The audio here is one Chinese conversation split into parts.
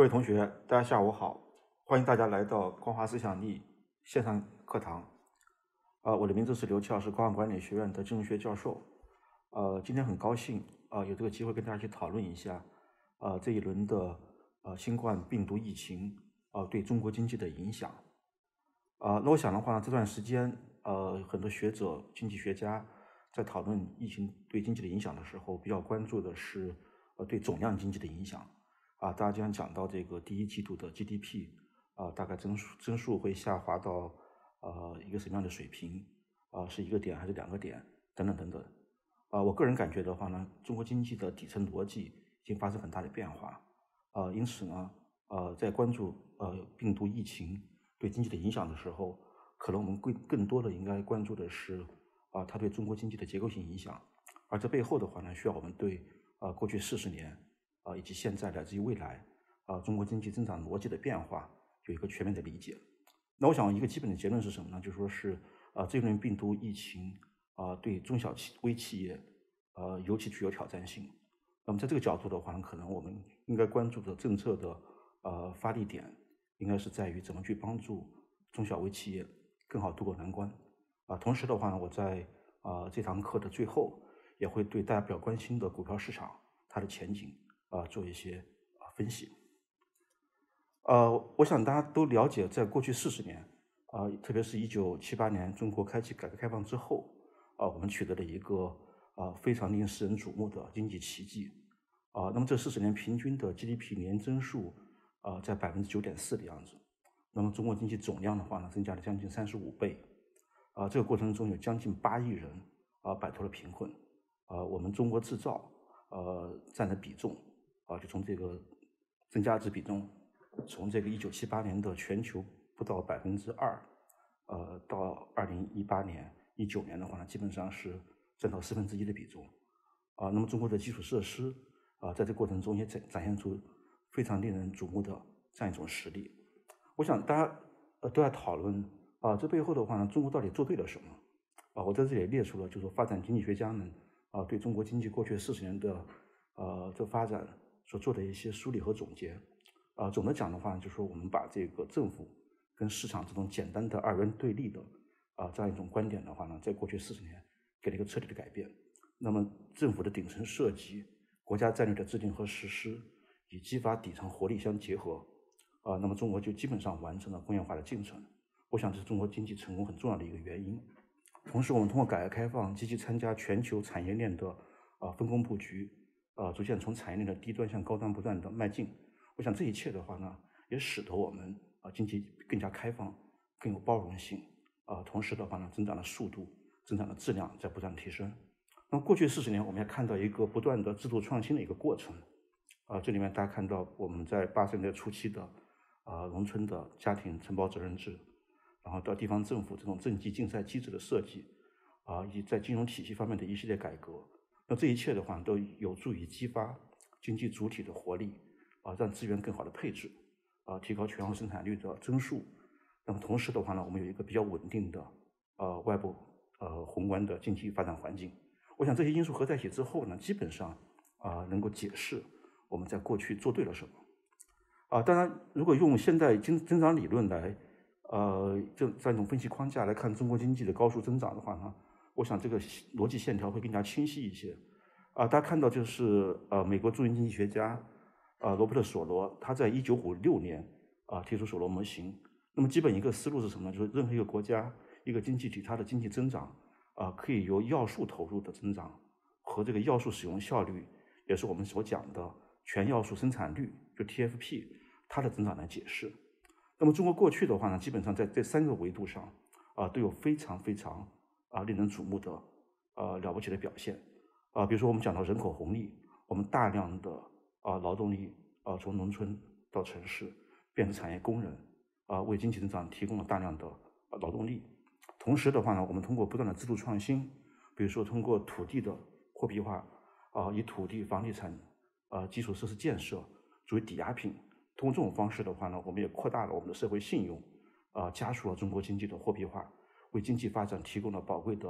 各位同学，大家下午好，欢迎大家来到光华思想力线上课堂。啊，我的名字是刘翘，是光华管理学院的金融学教授。呃，今天很高兴啊，有这个机会跟大家去讨论一下呃这一轮的呃新冠病毒疫情啊对中国经济的影响。呃，那我想的话呢，这段时间呃很多学者、经济学家在讨论疫情对经济的影响的时候，比较关注的是呃对总量经济的影响。啊，大家经常讲到这个第一季度的 GDP 啊，大概增速增速会下滑到呃一个什么样的水平啊？是一个点还是两个点？等等等等。啊，我个人感觉的话呢，中国经济的底层逻辑已经发生很大的变化啊，因此呢，呃，在关注呃病毒疫情对经济的影响的时候，可能我们更更多的应该关注的是啊它对中国经济的结构性影响，而这背后的话呢，需要我们对啊过去四十年。以及现在乃至于未来，啊，中国经济增长逻辑的变化有一个全面的理解。那我想一个基本的结论是什么呢？就说是啊，这轮病毒疫情啊，对中小企微企业呃尤其具有挑战性。那么在这个角度的话，可能我们应该关注的政策的呃发力点，应该是在于怎么去帮助中小微企业更好渡过难关。啊，同时的话呢，我在啊这堂课的最后也会对大家比较关心的股票市场它的前景。啊，做一些啊分析。呃，我想大家都了解，在过去四十年，啊，特别是一九七八年中国开启改革开放之后，啊，我们取得了一个啊非常令世人瞩目的经济奇迹。啊，那么这四十年平均的 GDP 年增速啊在百分之九点四的样子。那么中国经济总量的话呢，增加了将近三十五倍。啊，这个过程中有将近八亿人啊摆脱了贫困。啊，我们中国制造呃占的比重。啊，就从这个增加值比重，从这个一九七八年的全球不到百分之二，呃，到二零一八年、一九年的话呢，基本上是占到四分之一的比重。啊，那么中国的基础设施啊，在这过程中也展展现出非常令人瞩目的这样一种实力。我想大家呃都在讨论啊，这背后的话呢，中国到底做对了什么？啊，我在这里列出了，就是发展经济学家们啊，对中国经济过去四十年的呃这发展。所做的一些梳理和总结，啊，总的讲的话，就是说我们把这个政府跟市场这种简单的二元对立的啊这样一种观点的话呢，在过去四十年给了一个彻底的改变。那么政府的顶层设计、国家战略的制定和实施，与激发底层活力相结合，啊，那么中国就基本上完成了工业化的进程。我想这是中国经济成功很重要的一个原因。同时，我们通过改革开放，积极参加全球产业链的啊分工布局。呃，逐渐从产业链的低端向高端不断的迈进。我想这一切的话呢，也使得我们啊经济更加开放，更有包容性。啊，同时的话呢，增长的速度、增长的质量在不断提升。那么过去四十年，我们也看到一个不断的制度创新的一个过程。啊，这里面大家看到我们在八十年代初期的啊农村的家庭承包责任制，然后到地方政府这种政绩竞赛机制的设计，啊，以及在金融体系方面的一系列改革。那这一切的话，都有助于激发经济主体的活力，啊，让资源更好的配置，啊，提高全行生产率的增速。那么同时的话呢，我们有一个比较稳定的，呃，外部呃宏观的经济发展环境。我想这些因素合在一起之后呢，基本上啊能够解释我们在过去做对了什么。啊，当然，如果用现代经增长理论来，呃，这这样一种分析框架来看中国经济的高速增长的话呢？我想这个逻辑线条会更加清晰一些，啊，大家看到就是呃，美国著名经济学家，啊，罗伯特索罗，他在一九五六年啊提出索罗模型。那么基本一个思路是什么呢？就是任何一个国家一个经济体，它的经济增长啊，可以由要素投入的增长和这个要素使用效率，也是我们所讲的全要素生产率，就 TFP 它的增长来解释。那么中国过去的话呢，基本上在这三个维度上啊，都有非常非常。啊，令人瞩目的，呃，了不起的表现，啊，比如说我们讲到人口红利，我们大量的啊劳动力啊从农村到城市变成产业工人，啊，为经济增长提供了大量的劳动力。同时的话呢，我们通过不断的制度创新，比如说通过土地的货币化，啊，以土地、房地产、啊基础设施建设作为抵押品，通过这种方式的话呢，我们也扩大了我们的社会信用，啊，加速了中国经济的货币化。为经济发展提供了宝贵的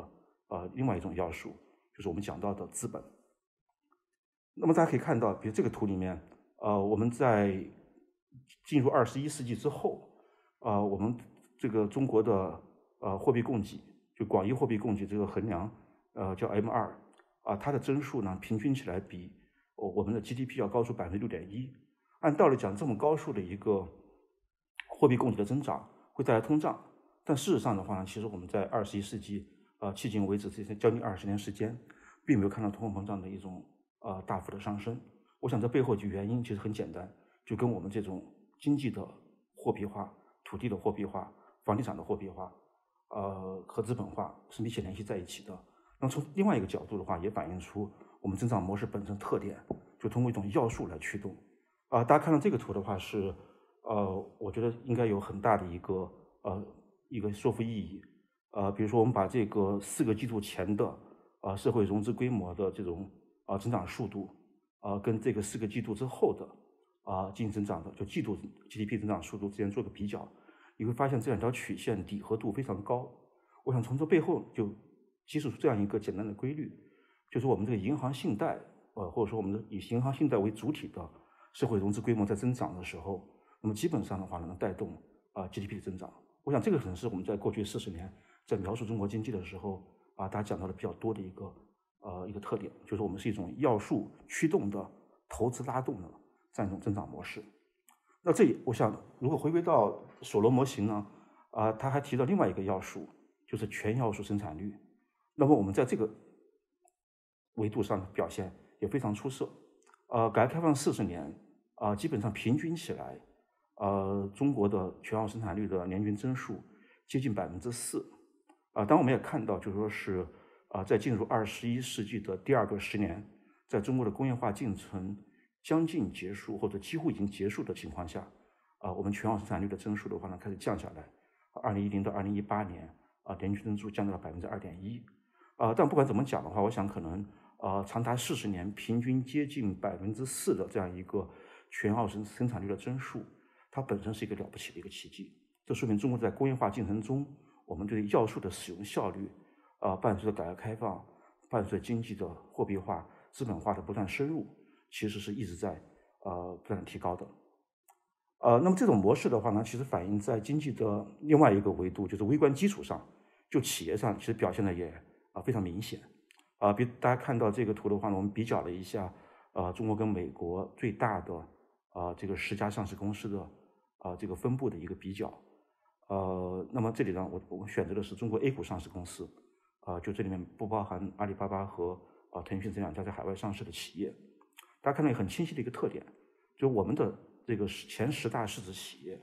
呃另外一种要素，就是我们讲到的资本。那么大家可以看到，比如这个图里面，呃，我们在进入二十一世纪之后，啊，我们这个中国的呃货币供给，就广义货币供给这个衡量，呃，叫 M 二，啊，它的增速呢，平均起来比我们的 GDP 要高出百分之六点一。按道理讲，这么高速的一个货币供给的增长会带来通胀，但事实上的话呢，其实我们在二十一世纪，呃，迄今为止这些将近二十年时间，并没有看到通货膨胀的一种呃大幅的上升。我想这背后就原因其实很简单，就跟我们这种经济的货币化、土地的货币化、房地产的货币化，呃，和资本化是密切联系在一起的。那从另外一个角度的话，也反映出我们增长模式本身特点，就通过一种要素来驱动。啊，大家看到这个图的话是，呃，我觉得应该有很大的一个呃一个说服意义。呃，比如说我们把这个四个季度前的啊社会融资规模的这种啊增长速度。啊，跟这个四个季度之后的啊经济增长的就季度 GDP 增长速度之间做个比较，你会发现这两条曲线底合度非常高。我想从这背后就揭示出这样一个简单的规律，就是我们这个银行信贷，呃或者说我们的以银行信贷为主体的社会融资规模在增长的时候，那么基本上的话能带动啊 GDP 的增长。我想这个可能是我们在过去四十年在描述中国经济的时候啊，大家讲到的比较多的一个。呃，一个特点就是我们是一种要素驱动的投资拉动的这样一种增长模式。那这里我想，如果回归到索罗模型呢，啊，他还提到另外一个要素，就是全要素生产率。那么我们在这个维度上的表现也非常出色。呃，改革开放四十年啊，基本上平均起来，呃，中国的全要素生产率的年均增速接近百分之四。啊，当我们也看到，就说是。啊，在进入二十一世纪的第二个十年，在中国的工业化进程将近结束或者几乎已经结束的情况下，啊，我们全网生产率的增速的话呢，开始降下来。二零一零到二零一八年，啊，年均增速降到了百分之二点一。啊，但不管怎么讲的话，我想可能，啊，长达四十年平均接近百分之四的这样一个全澳生生产率的增速，它本身是一个了不起的一个奇迹。这说明中国在工业化进程中，我们对要素的使用效率。啊，伴随着改革开放，伴随着经济的货币化、资本化的不断深入，其实是一直在呃不断提高的。呃，那么这种模式的话呢，其实反映在经济的另外一个维度，就是微观基础上，就企业上其实表现的也啊非常明显。啊，比大家看到这个图的话呢，我们比较了一下，呃，中国跟美国最大的啊这个十家上市公司的啊这个分布的一个比较。呃，那么这里呢，我我们选择的是中国 A 股上市公司。啊，就这里面不包含阿里巴巴和啊腾讯这两家在海外上市的企业。大家看到一个很清晰的一个特点，就我们的这个前十大市值企业，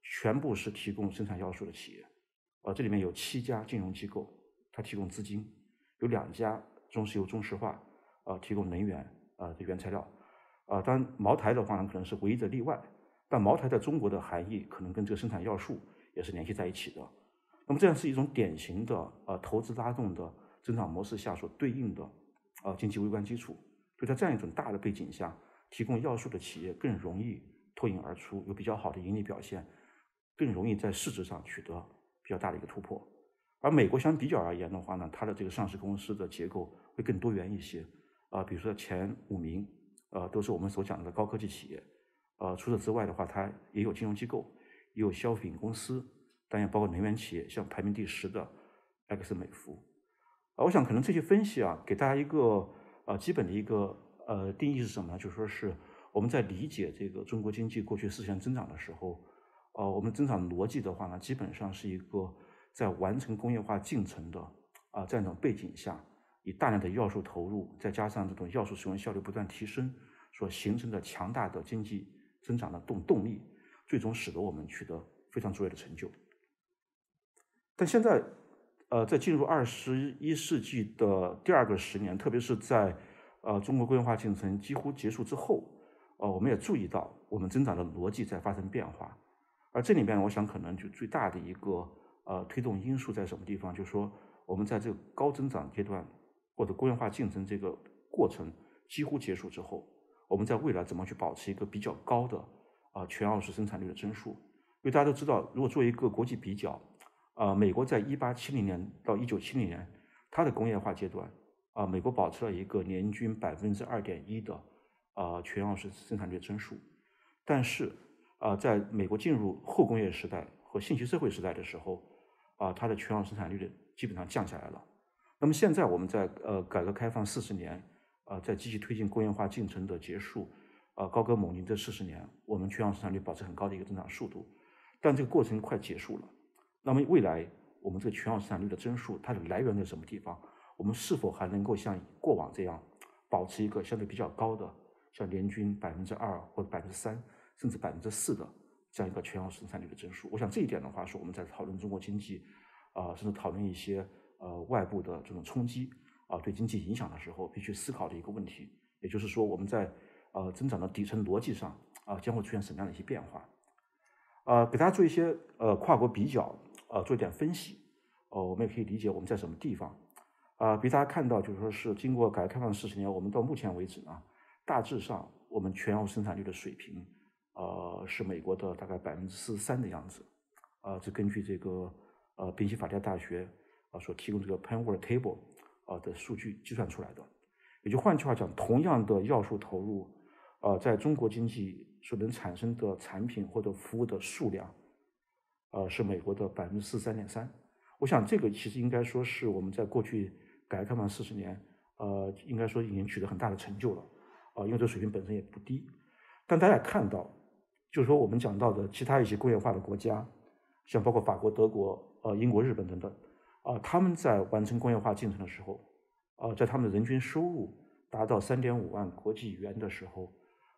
全部是提供生产要素的企业。啊，这里面有七家金融机构，它提供资金；有两家中石油、中石化，啊，提供能源啊的原材料。啊，当然茅台的话呢，可能是唯一的例外。但茅台在中国的含义，可能跟这个生产要素也是联系在一起的。那么这样是一种典型的呃投资拉动的增长模式下所对应的呃经济微观基础，就在这样一种大的背景下，提供要素的企业更容易脱颖而出，有比较好的盈利表现，更容易在市值上取得比较大的一个突破。而美国相比较而言的话呢，它的这个上市公司的结构会更多元一些啊，比如说前五名呃都是我们所讲的高科技企业，呃除此之外的话，它也有金融机构，也有消费品公司。当然，包括能源企业，像排名第十的埃克森美孚。啊，我想可能这些分析啊，给大家一个呃基本的一个呃定义是什么呢？就是说是我们在理解这个中国经济过去四年增长的时候，呃，我们增长逻辑的话呢，基本上是一个在完成工业化进程的啊这样一种背景下，以大量的要素投入，再加上这种要素使用效率不断提升，所形成的强大的经济增长的动动力，最终使得我们取得非常卓越的成就。但现在，呃，在进入二十一世纪的第二个十年，特别是在呃中国工业化进程几乎结束之后，呃，我们也注意到我们增长的逻辑在发生变化。而这里面，我想可能就最大的一个呃推动因素在什么地方？就是说，我们在这个高增长阶段或者工业化进程这个过程几乎结束之后，我们在未来怎么去保持一个比较高的啊全澳式生产率的增速？因为大家都知道，如果做一个国际比较。啊，美国在一八七零年到一九七零年，它的工业化阶段，啊，美国保持了一个年均百分之二点一的啊全澳式生产率增速，但是啊，在美国进入后工业时代和信息社会时代的时候，啊，它的全网生产率的基本上降下来了。那么现在我们在呃改革开放四十年，啊，在积极推进工业化进程的结束，啊，高歌猛进这四十年，我们全网生产率保持很高的一个增长速度，但这个过程快结束了。那么未来我们这个全网生产率的增速，它的来源在什么地方？我们是否还能够像过往这样，保持一个相对比较高的，像年均百分之二或者百分之三，甚至百分之四的这样一个全网生产率的增速？我想这一点的话，是我们在讨论中国经济，啊，甚至讨论一些呃外部的这种冲击啊对经济影响的时候，必须思考的一个问题。也就是说，我们在呃增长的底层逻辑上啊，将会出现什么样的一些变化？啊，给大家做一些呃跨国比较，呃，做一点分析，哦，我们也可以理解我们在什么地方。啊，比如大家看到，就是说是经过改革开放四十年，我们到目前为止呢，大致上我们全国生产率的水平，呃，是美国的大概百分之四十三的样子，啊，是根据这个呃宾夕法尼亚大学啊所提供这个 Penn World Table 啊的数据计算出来的。也就换句话讲，同样的要素投入，啊，在中国经济所能产生的产品或者服务的数量，呃，是美国的百分之四十三点三。我想这个其实应该说是我们在过去。改革开放四十年，呃，应该说已经取得很大的成就了，啊，因为这个水平本身也不低。但大家也看到，就是说我们讲到的其他一些工业化的国家，像包括法国、德国、呃、英国、日本等等，啊，他们在完成工业化进程的时候，啊，在他们的人均收入达到三点五万国际元的时候，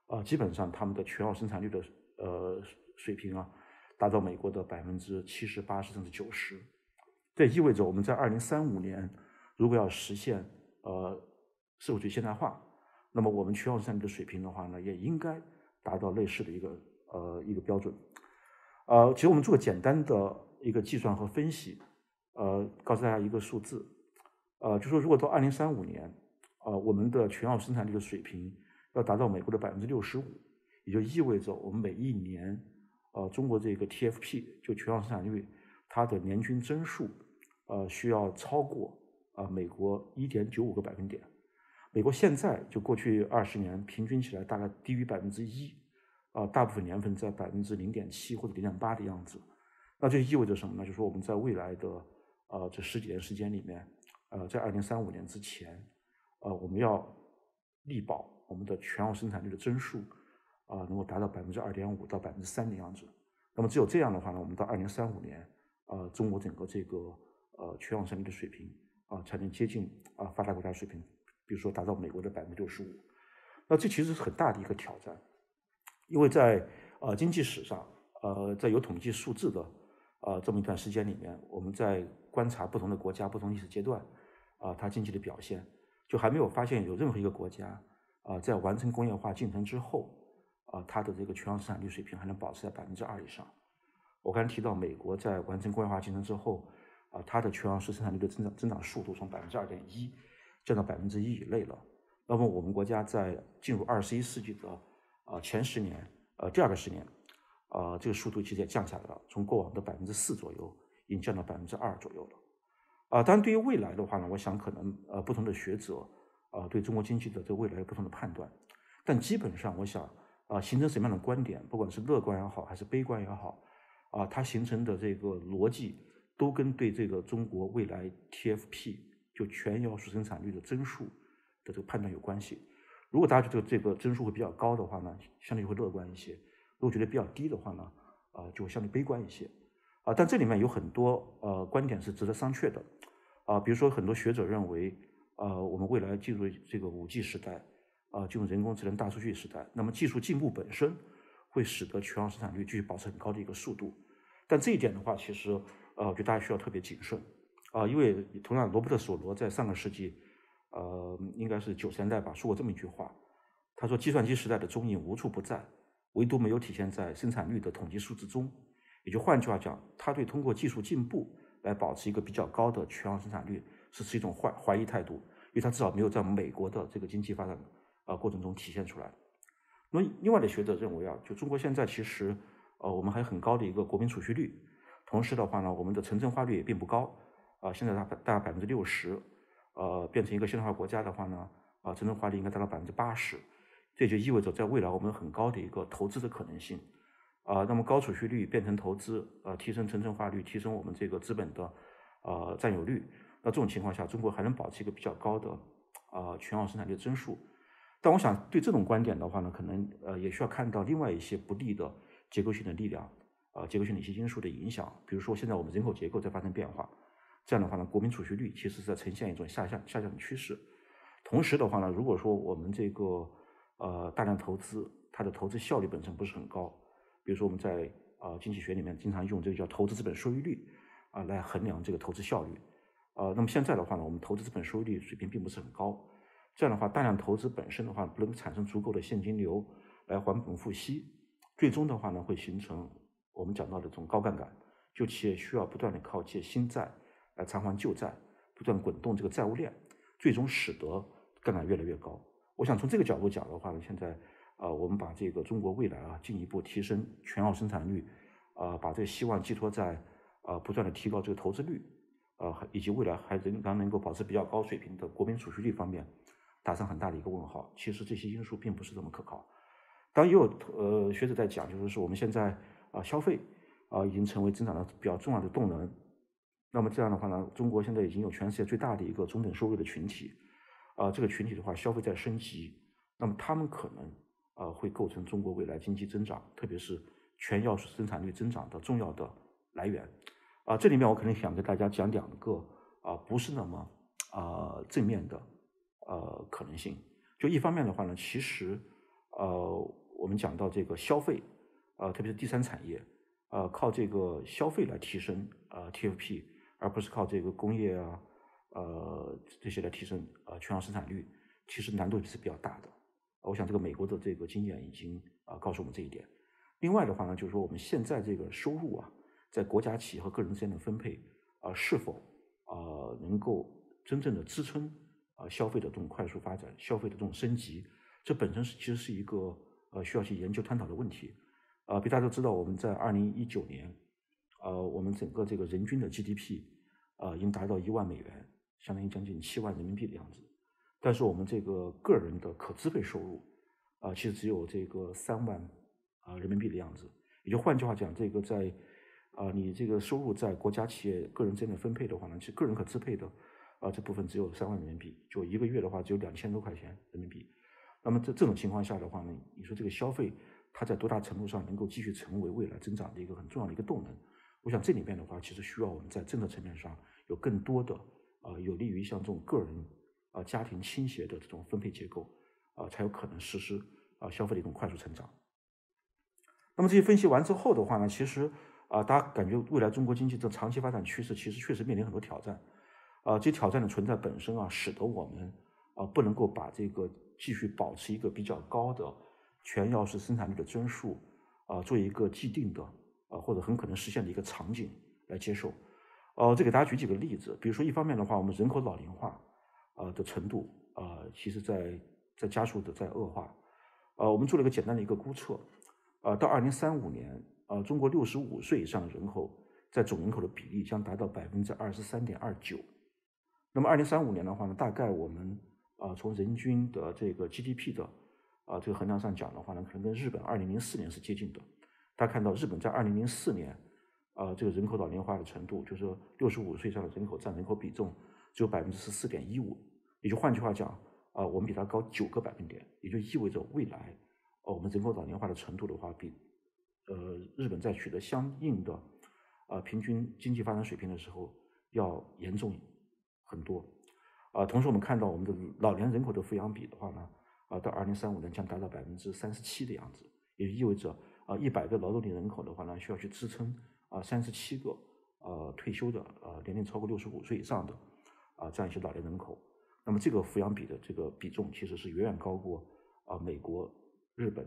啊，基本上他们的全澳生产率的呃水平啊，达到美国的百分之七十八十甚至九十。这意味着我们在二零三五年。如果要实现呃社会主义现代化，那么我们全网生产的水平的话呢，也应该达到类似的一个呃一个标准。呃，其实我们做个简单的一个计算和分析，呃，告诉大家一个数字，呃，就说如果到二零三五年，呃，我们的全网生产率的水平要达到美国的百分之六十五，也就意味着我们每一年，呃，中国这个 TFP 就全网生产率它的年均增速，呃，需要超过。啊，美国一点九五个百分点，美国现在就过去二十年平均起来大概低于百分之一，啊，大部分年份在百分之零点七或者零点八的样子，那这意味着什么呢？就是说我们在未来的呃这十几年时间里面，呃，在二零三五年之前，呃，我们要力保我们的全网生产率的增速啊，能够达到百分之二点五到百分之三的样子。那么只有这样的话呢，我们到二零三五年，呃，中国整个这个呃全网生产率的水平。啊，才能接近啊发达国家水平，比如说达到美国的百分之六十五，那这其实是很大的一个挑战，因为在呃经济史上，呃在有统计数字的呃这么一段时间里面，我们在观察不同的国家不同历史阶段啊它经济的表现，就还没有发现有任何一个国家啊在完成工业化进程之后啊它的这个全网生产率水平还能保持在百分之二以上。我刚才提到美国在完成工业化进程之后。啊，它的全网市生产率的增长增长速度从百分之二点一降到百分之一以内了。那么我们国家在进入二十一世纪的呃前十年，呃第二个十年，啊这个速度其实也降下来了，从过往的百分之四左右，已经降到百分之二左右了。啊，当然对于未来的话呢，我想可能呃不同的学者啊对中国经济的这未来有不同的判断，但基本上我想啊形成什么样的观点，不管是乐观也好还是悲观也好，啊它形成的这个逻辑。都跟对这个中国未来 TFP 就全要素生产率的增速的这个判断有关系。如果大家觉得这个增速会比较高的话呢，相对会乐观一些；如果觉得比较低的话呢，啊，就会相对悲观一些。啊，但这里面有很多呃观点是值得商榷的。啊，比如说很多学者认为，呃，我们未来进入这个五 G 时代，啊，进入人工智能大数据时代，那么技术进步本身会使得全网生产率继续保持很高的一个速度。但这一点的话，其实。呃，我觉得大家需要特别谨慎，啊，因为同样罗伯特索罗在上个世纪，呃，应该是九十年代吧，说过这么一句话，他说计算机时代的踪影无处不在，唯独没有体现在生产率的统计数字中。也就换句话讲，他对通过技术进步来保持一个比较高的全网生产率是持一种怀怀疑态度，因为他至少没有在美国的这个经济发展啊过程中体现出来。那么另外的学者认为啊，就中国现在其实呃我们还有很高的一个国民储蓄率。同时的话呢，我们的城镇化率也并不高，啊，现在大大概百分之六十，呃，变成一个现代化国家的话呢，啊，城镇化率应该达到百分之八十，这就意味着在未来我们有很高的一个投资的可能性，啊，那么高储蓄率变成投资，呃，提升城镇化率，提升我们这个资本的呃占有率。那这种情况下，中国还能保持一个比较高的啊全奥生产率增速。但我想对这种观点的话呢，可能呃也需要看到另外一些不利的结构性的力量，啊，结构性的一些因素的影响。比如说现在我们人口结构在发生变化，这样的话呢，国民储蓄率其实是在呈现一种下降下降的趋势。同时的话呢，如果说我们这个呃大量投资，它的投资效率本身不是很高。比如说我们在啊经济学里面经常用这个叫投资资本收益率啊来衡量这个投资效率，呃那么现在的话呢，我们投资资本收益率水平并不是很高，这样的话大量投资本身的话不能产生足够的现金流来还本付息，最终的话呢会形成我们讲到的这种高杠杆，就企业需要不断的靠借新债来偿还旧债，不断滚动这个债务链，最终使得杠杆越来越高。我想从这个角度讲的话呢，现在。啊，我们把这个中国未来啊进一步提升全澳生产率，啊，把这个希望寄托在啊不断的提高这个投资率，啊，以及未来还仍然能够保持比较高水平的国民储蓄率方面，打上很大的一个问号。其实这些因素并不是这么可靠。当然也有呃学者在讲，就是说我们现在啊消费啊已经成为增长的比较重要的动能。那么这样的话呢，中国现在已经有全世界最大的一个中等收入的群体，啊，这个群体的话消费在升级，那么他们可能。呃，会构成中国未来经济增长，特别是全要素生产率增长的重要的来源。啊，这里面我可能想给大家讲两个啊，不是那么啊正面的呃可能性。就一方面的话呢，其实呃，我们讲到这个消费，呃，特别是第三产业，呃，靠这个消费来提升呃 TFP，而不是靠这个工业啊，呃这些来提升呃全要生产率，其实难度是比较大的。我想这个美国的这个经验已经啊告诉我们这一点。另外的话呢，就是说我们现在这个收入啊，在国家企业和个人之间的分配啊，是否啊能够真正的支撑啊消费的这种快速发展、消费的这种升级？这本身是其实是一个呃需要去研究探讨的问题。啊，比大家都知道，我们在二零一九年，呃，我们整个这个人均的 GDP 啊，已经达到一万美元，相当于将近七万人民币的样子。但是我们这个个人的可支配收入，啊，其实只有这个三万啊人民币的样子。也就换句话讲，这个在啊你这个收入在国家、企业、个人之间的分配的话呢，其实个人可支配的啊这部分只有三万人民币，就一个月的话只有两千多块钱人民币。那么这这种情况下的话呢，你说这个消费它在多大程度上能够继续成为未来增长的一个很重要的一个动能？我想这里面的话，其实需要我们在政策层面上有更多的啊有利于像这种个人。啊，家庭倾斜的这种分配结构，啊，才有可能实施啊消费的一种快速成长。那么这些分析完之后的话呢，其实啊，大家感觉未来中国经济的长期发展趋势其实确实面临很多挑战。啊，这些挑战的存在本身啊，使得我们啊不能够把这个继续保持一个比较高的全要素生产率的增速啊，做一个既定的啊或者很可能实现的一个场景来接受。呃，再给大家举几个例子，比如说一方面的话，我们人口老龄化。啊的程度啊，其实在在加速的在恶化，呃，我们做了一个简单的一个估测，啊，到二零三五年，啊，中国六十五岁以上的人口在总人口的比例将达到百分之二十三点二九，那么二零三五年的话呢，大概我们啊从人均的这个 GDP 的啊这个衡量上讲的话呢，可能跟日本二零零四年是接近的，大家看到日本在二零零四年啊这个人口老龄化的程度，就是说六十五岁以上的人口占人口比重。只有百分之十四点一五，也就换句话讲，啊，我们比它高九个百分点，也就意味着未来，呃，我们人口老龄化的程度的话，比，呃，日本在取得相应的，啊，平均经济发展水平的时候要严重很多，啊，同时我们看到我们的老年人口的抚养比的话呢，啊，到二零三五年将达到百分之三十七的样子，也就意味着，啊，一百个劳动力人口的话呢，需要去支撑啊三十七个，呃，退休的，呃，年龄超过六十五岁以上的。啊，这样一些老年人口，那么这个抚养比的这个比重其实是远远高过啊美国、日本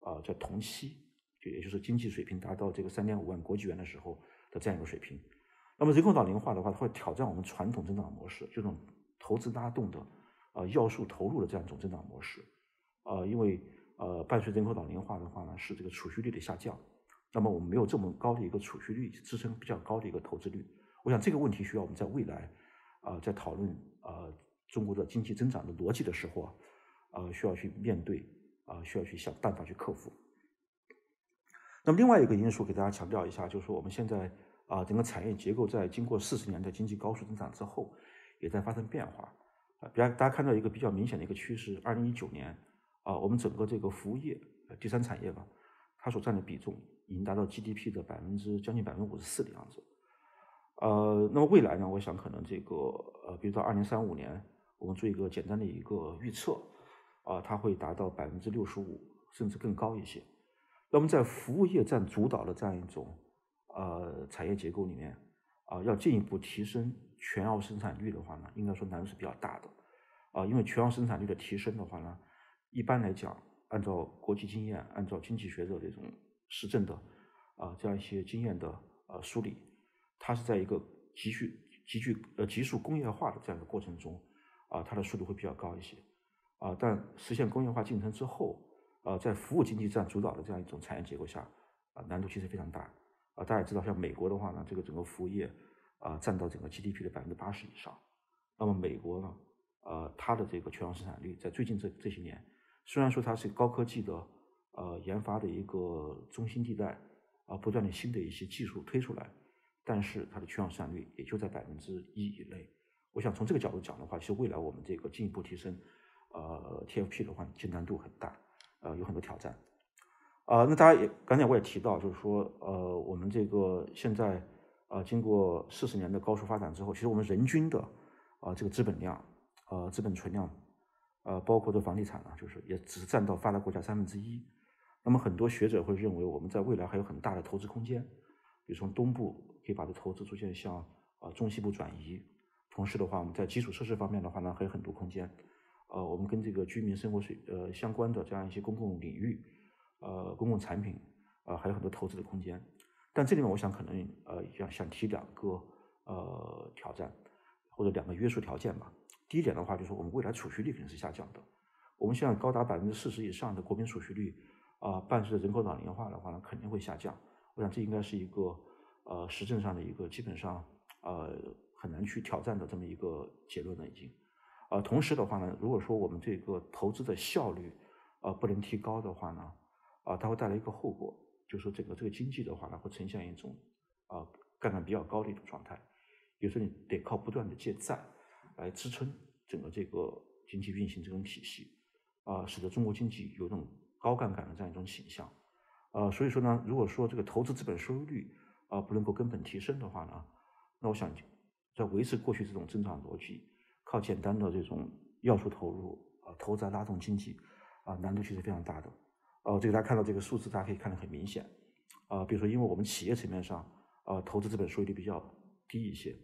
啊在同期，就也就是经济水平达到这个三点五万国际元的时候的这样一个水平。那么人口老龄化的话，它会挑战我们传统增长模式，这种投资拉动的啊要素投入的这样一种增长模式啊，因为呃伴随人口老龄化的话呢，是这个储蓄率的下降，那么我们没有这么高的一个储蓄率支撑比较高的一个投资率。我想这个问题需要我们在未来。啊，在讨论啊中国的经济增长的逻辑的时候啊，啊需要去面对啊，需要去想办法去克服。那么另外一个因素给大家强调一下，就是说我们现在啊整个产业结构在经过四十年的经济高速增长之后，也在发生变化。啊，比大家看到一个比较明显的一个趋势，二零一九年啊，我们整个这个服务业，第三产业吧，它所占的比重已经达到 GDP 的百分之将近百分之五十四的样子。呃，那么未来呢，我想可能这个呃，比如到二零三五年，我们做一个简单的一个预测，啊，它会达到百分之六十五，甚至更高一些。那么在服务业占主导的这样一种呃产业结构里面，啊，要进一步提升全澳生产率的话呢，应该说难度是比较大的，啊，因为全澳生产率的提升的话呢，一般来讲，按照国际经验，按照经济学的这种实证的啊这样一些经验的呃梳理，它是在一个急剧急剧呃急速工业化的这样一个过程中，啊，它的速度会比较高一些，啊，但实现工业化进程之后。呃，在服务经济占主导的这样一种产业结构下，啊，难度其实非常大。啊，大家知道，像美国的话呢，这个整个服务业啊，占到整个 GDP 的百分之八十以上。那么美国呢，呃，它的这个全球生产率在最近这这些年，虽然说它是高科技的呃研发的一个中心地带，啊，不断的新的一些技术推出来，但是它的缺氧生产率也就在百分之一以内。我想从这个角度讲的话，其实未来我们这个进一步提升呃 TFP 的话，其实难度很大。呃，有很多挑战，啊，那大家也刚才我也提到，就是说，呃，我们这个现在，呃，经过四十年的高速发展之后，其实我们人均的，啊，这个资本量，呃，资本存量，呃，包括这房地产啊，就是也只占到发达国家三分之一。那么很多学者会认为，我们在未来还有很大的投资空间，比如从东部可以把这投资逐渐向啊中西部转移。同时的话，我们在基础设施方面的话呢，还有很多空间。呃，我们跟这个居民生活水呃相关的这样一些公共领域，呃，公共产品，呃，还有很多投资的空间。但这里面我想可能呃想想提两个呃挑战或者两个约束条件吧。第一点的话，就是我们未来储蓄率肯定是下降的。我们现在高达百分之四十以上的国民储蓄率啊，伴随着人口老龄化的话呢，肯定会下降。我想这应该是一个呃实证上的一个基本上呃很难去挑战的这么一个结论了已经。呃，同时的话呢，如果说我们这个投资的效率，呃，不能提高的话呢，啊，它会带来一个后果，就是整个这个经济的话呢，会呈现一种啊杠杆比较高的一种状态，有时候你得靠不断的借债来支撑整个这个经济运行这种体系，啊，使得中国经济有种高杠杆的这样一种倾向，呃，所以说呢，如果说这个投资资本收益率啊不能够根本提升的话呢，那我想在维持过去这种增长逻辑。靠简单的这种要素投入啊，投资来拉动经济啊，难度其实非常大的。呃，这个大家看到这个数字，大家可以看得很明显。啊，比如说，因为我们企业层面上啊，投资资本收益率比较低一些，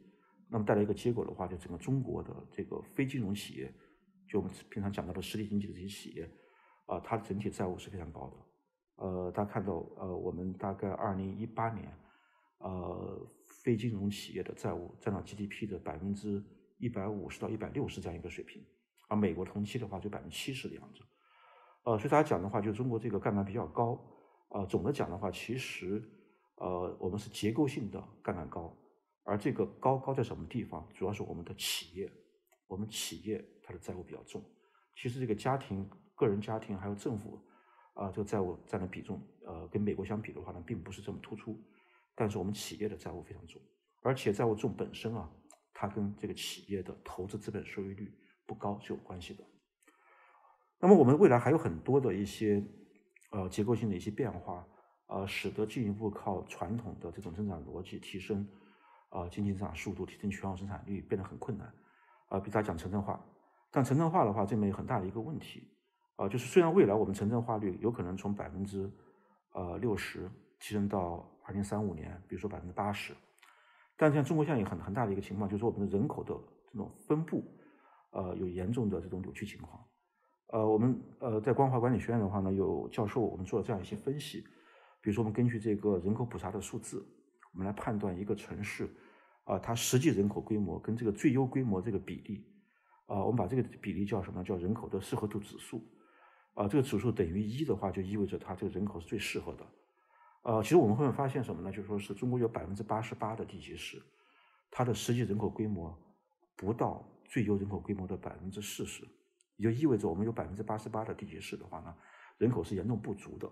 那么带来一个结果的话，就整个中国的这个非金融企业，就我们平常讲到的实体经济的这些企业啊，它的整体债务是非常高的。呃，大家看到呃，我们大概二零一八年，呃，非金融企业的债务占到 GDP 的百分之。一百五十到一百六十这样一个水平，而美国同期的话就百分之七十的样子，呃，所以大家讲的话，就中国这个杠杆比较高，呃，总的讲的话，其实，呃，我们是结构性的杠杆高，而这个高高在什么地方？主要是我们的企业，我们企业它的债务比较重，其实这个家庭、个人家庭还有政府，啊，这个债务占的比重，呃，跟美国相比的话呢，并不是这么突出，但是我们企业的债务非常重，而且债务重本身啊。它跟这个企业的投资资本收益率不高是有关系的。那么我们未来还有很多的一些呃结构性的一些变化，呃，使得进一步靠传统的这种增长逻辑提升啊经济增长速度、提升全网生产率变得很困难。啊，比如他讲城镇化，但城镇化的话，这里面有很大的一个问题啊，就是虽然未来我们城镇化率有可能从百分之呃六十提升到二零三五年，比如说百分之八十。但像中国现在有很很大的一个情况，就是我们的人口的这种分布，呃，有严重的这种扭曲情况。呃，我们呃在光华管理学院的话呢，有教授我们做了这样一些分析，比如说我们根据这个人口普查的数字，我们来判断一个城市啊，它实际人口规模跟这个最优规模这个比例，啊，我们把这个比例叫什么？叫人口的适合度指数。啊，这个指数等于一的话，就意味着它这个人口是最适合的。呃，其实我们会发现什么呢？就是说是中国有百分之八十八的地级市，它的实际人口规模不到最优人口规模的百分之四十，也就意味着我们有百分之八十八的地级市的话呢，人口是严重不足的。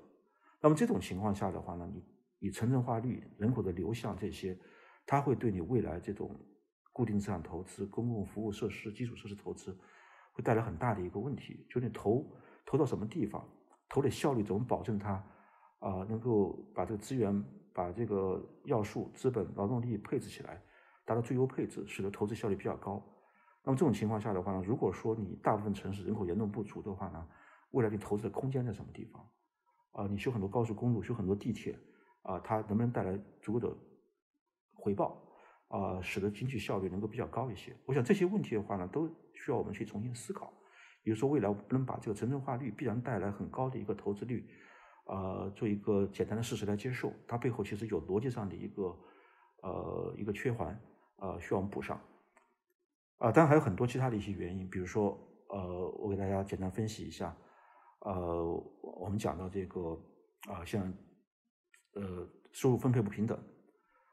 那么这种情况下的话呢，你你城镇化率、人口的流向这些，它会对你未来这种固定资产投资、公共服务设施、基础设施投资，会带来很大的一个问题。就你投投到什么地方，投的效率怎么保证它啊能够把这个资源、把这个要素、资本、劳动力配置起来，达到最优配置，使得投资效率比较高。那么这种情况下的话呢，如果说你大部分城市人口严重不足的话呢，未来你投资的空间在什么地方？啊，你修很多高速公路，修很多地铁，啊，它能不能带来足够的回报？啊，使得经济效率能够比较高一些？我想这些问题的话呢，都需要我们去重新思考。比如说，未来不能把这个城镇化率必然带来很高的一个投资率，呃，做一个简单的事实来接受，它背后其实有逻辑上的一个呃一个缺环，呃，需要我们补上。啊，当然还有很多其他的一些原因，比如说，呃，我给大家简单分析一下。呃，我们讲到这个啊，像呃收入分配不平等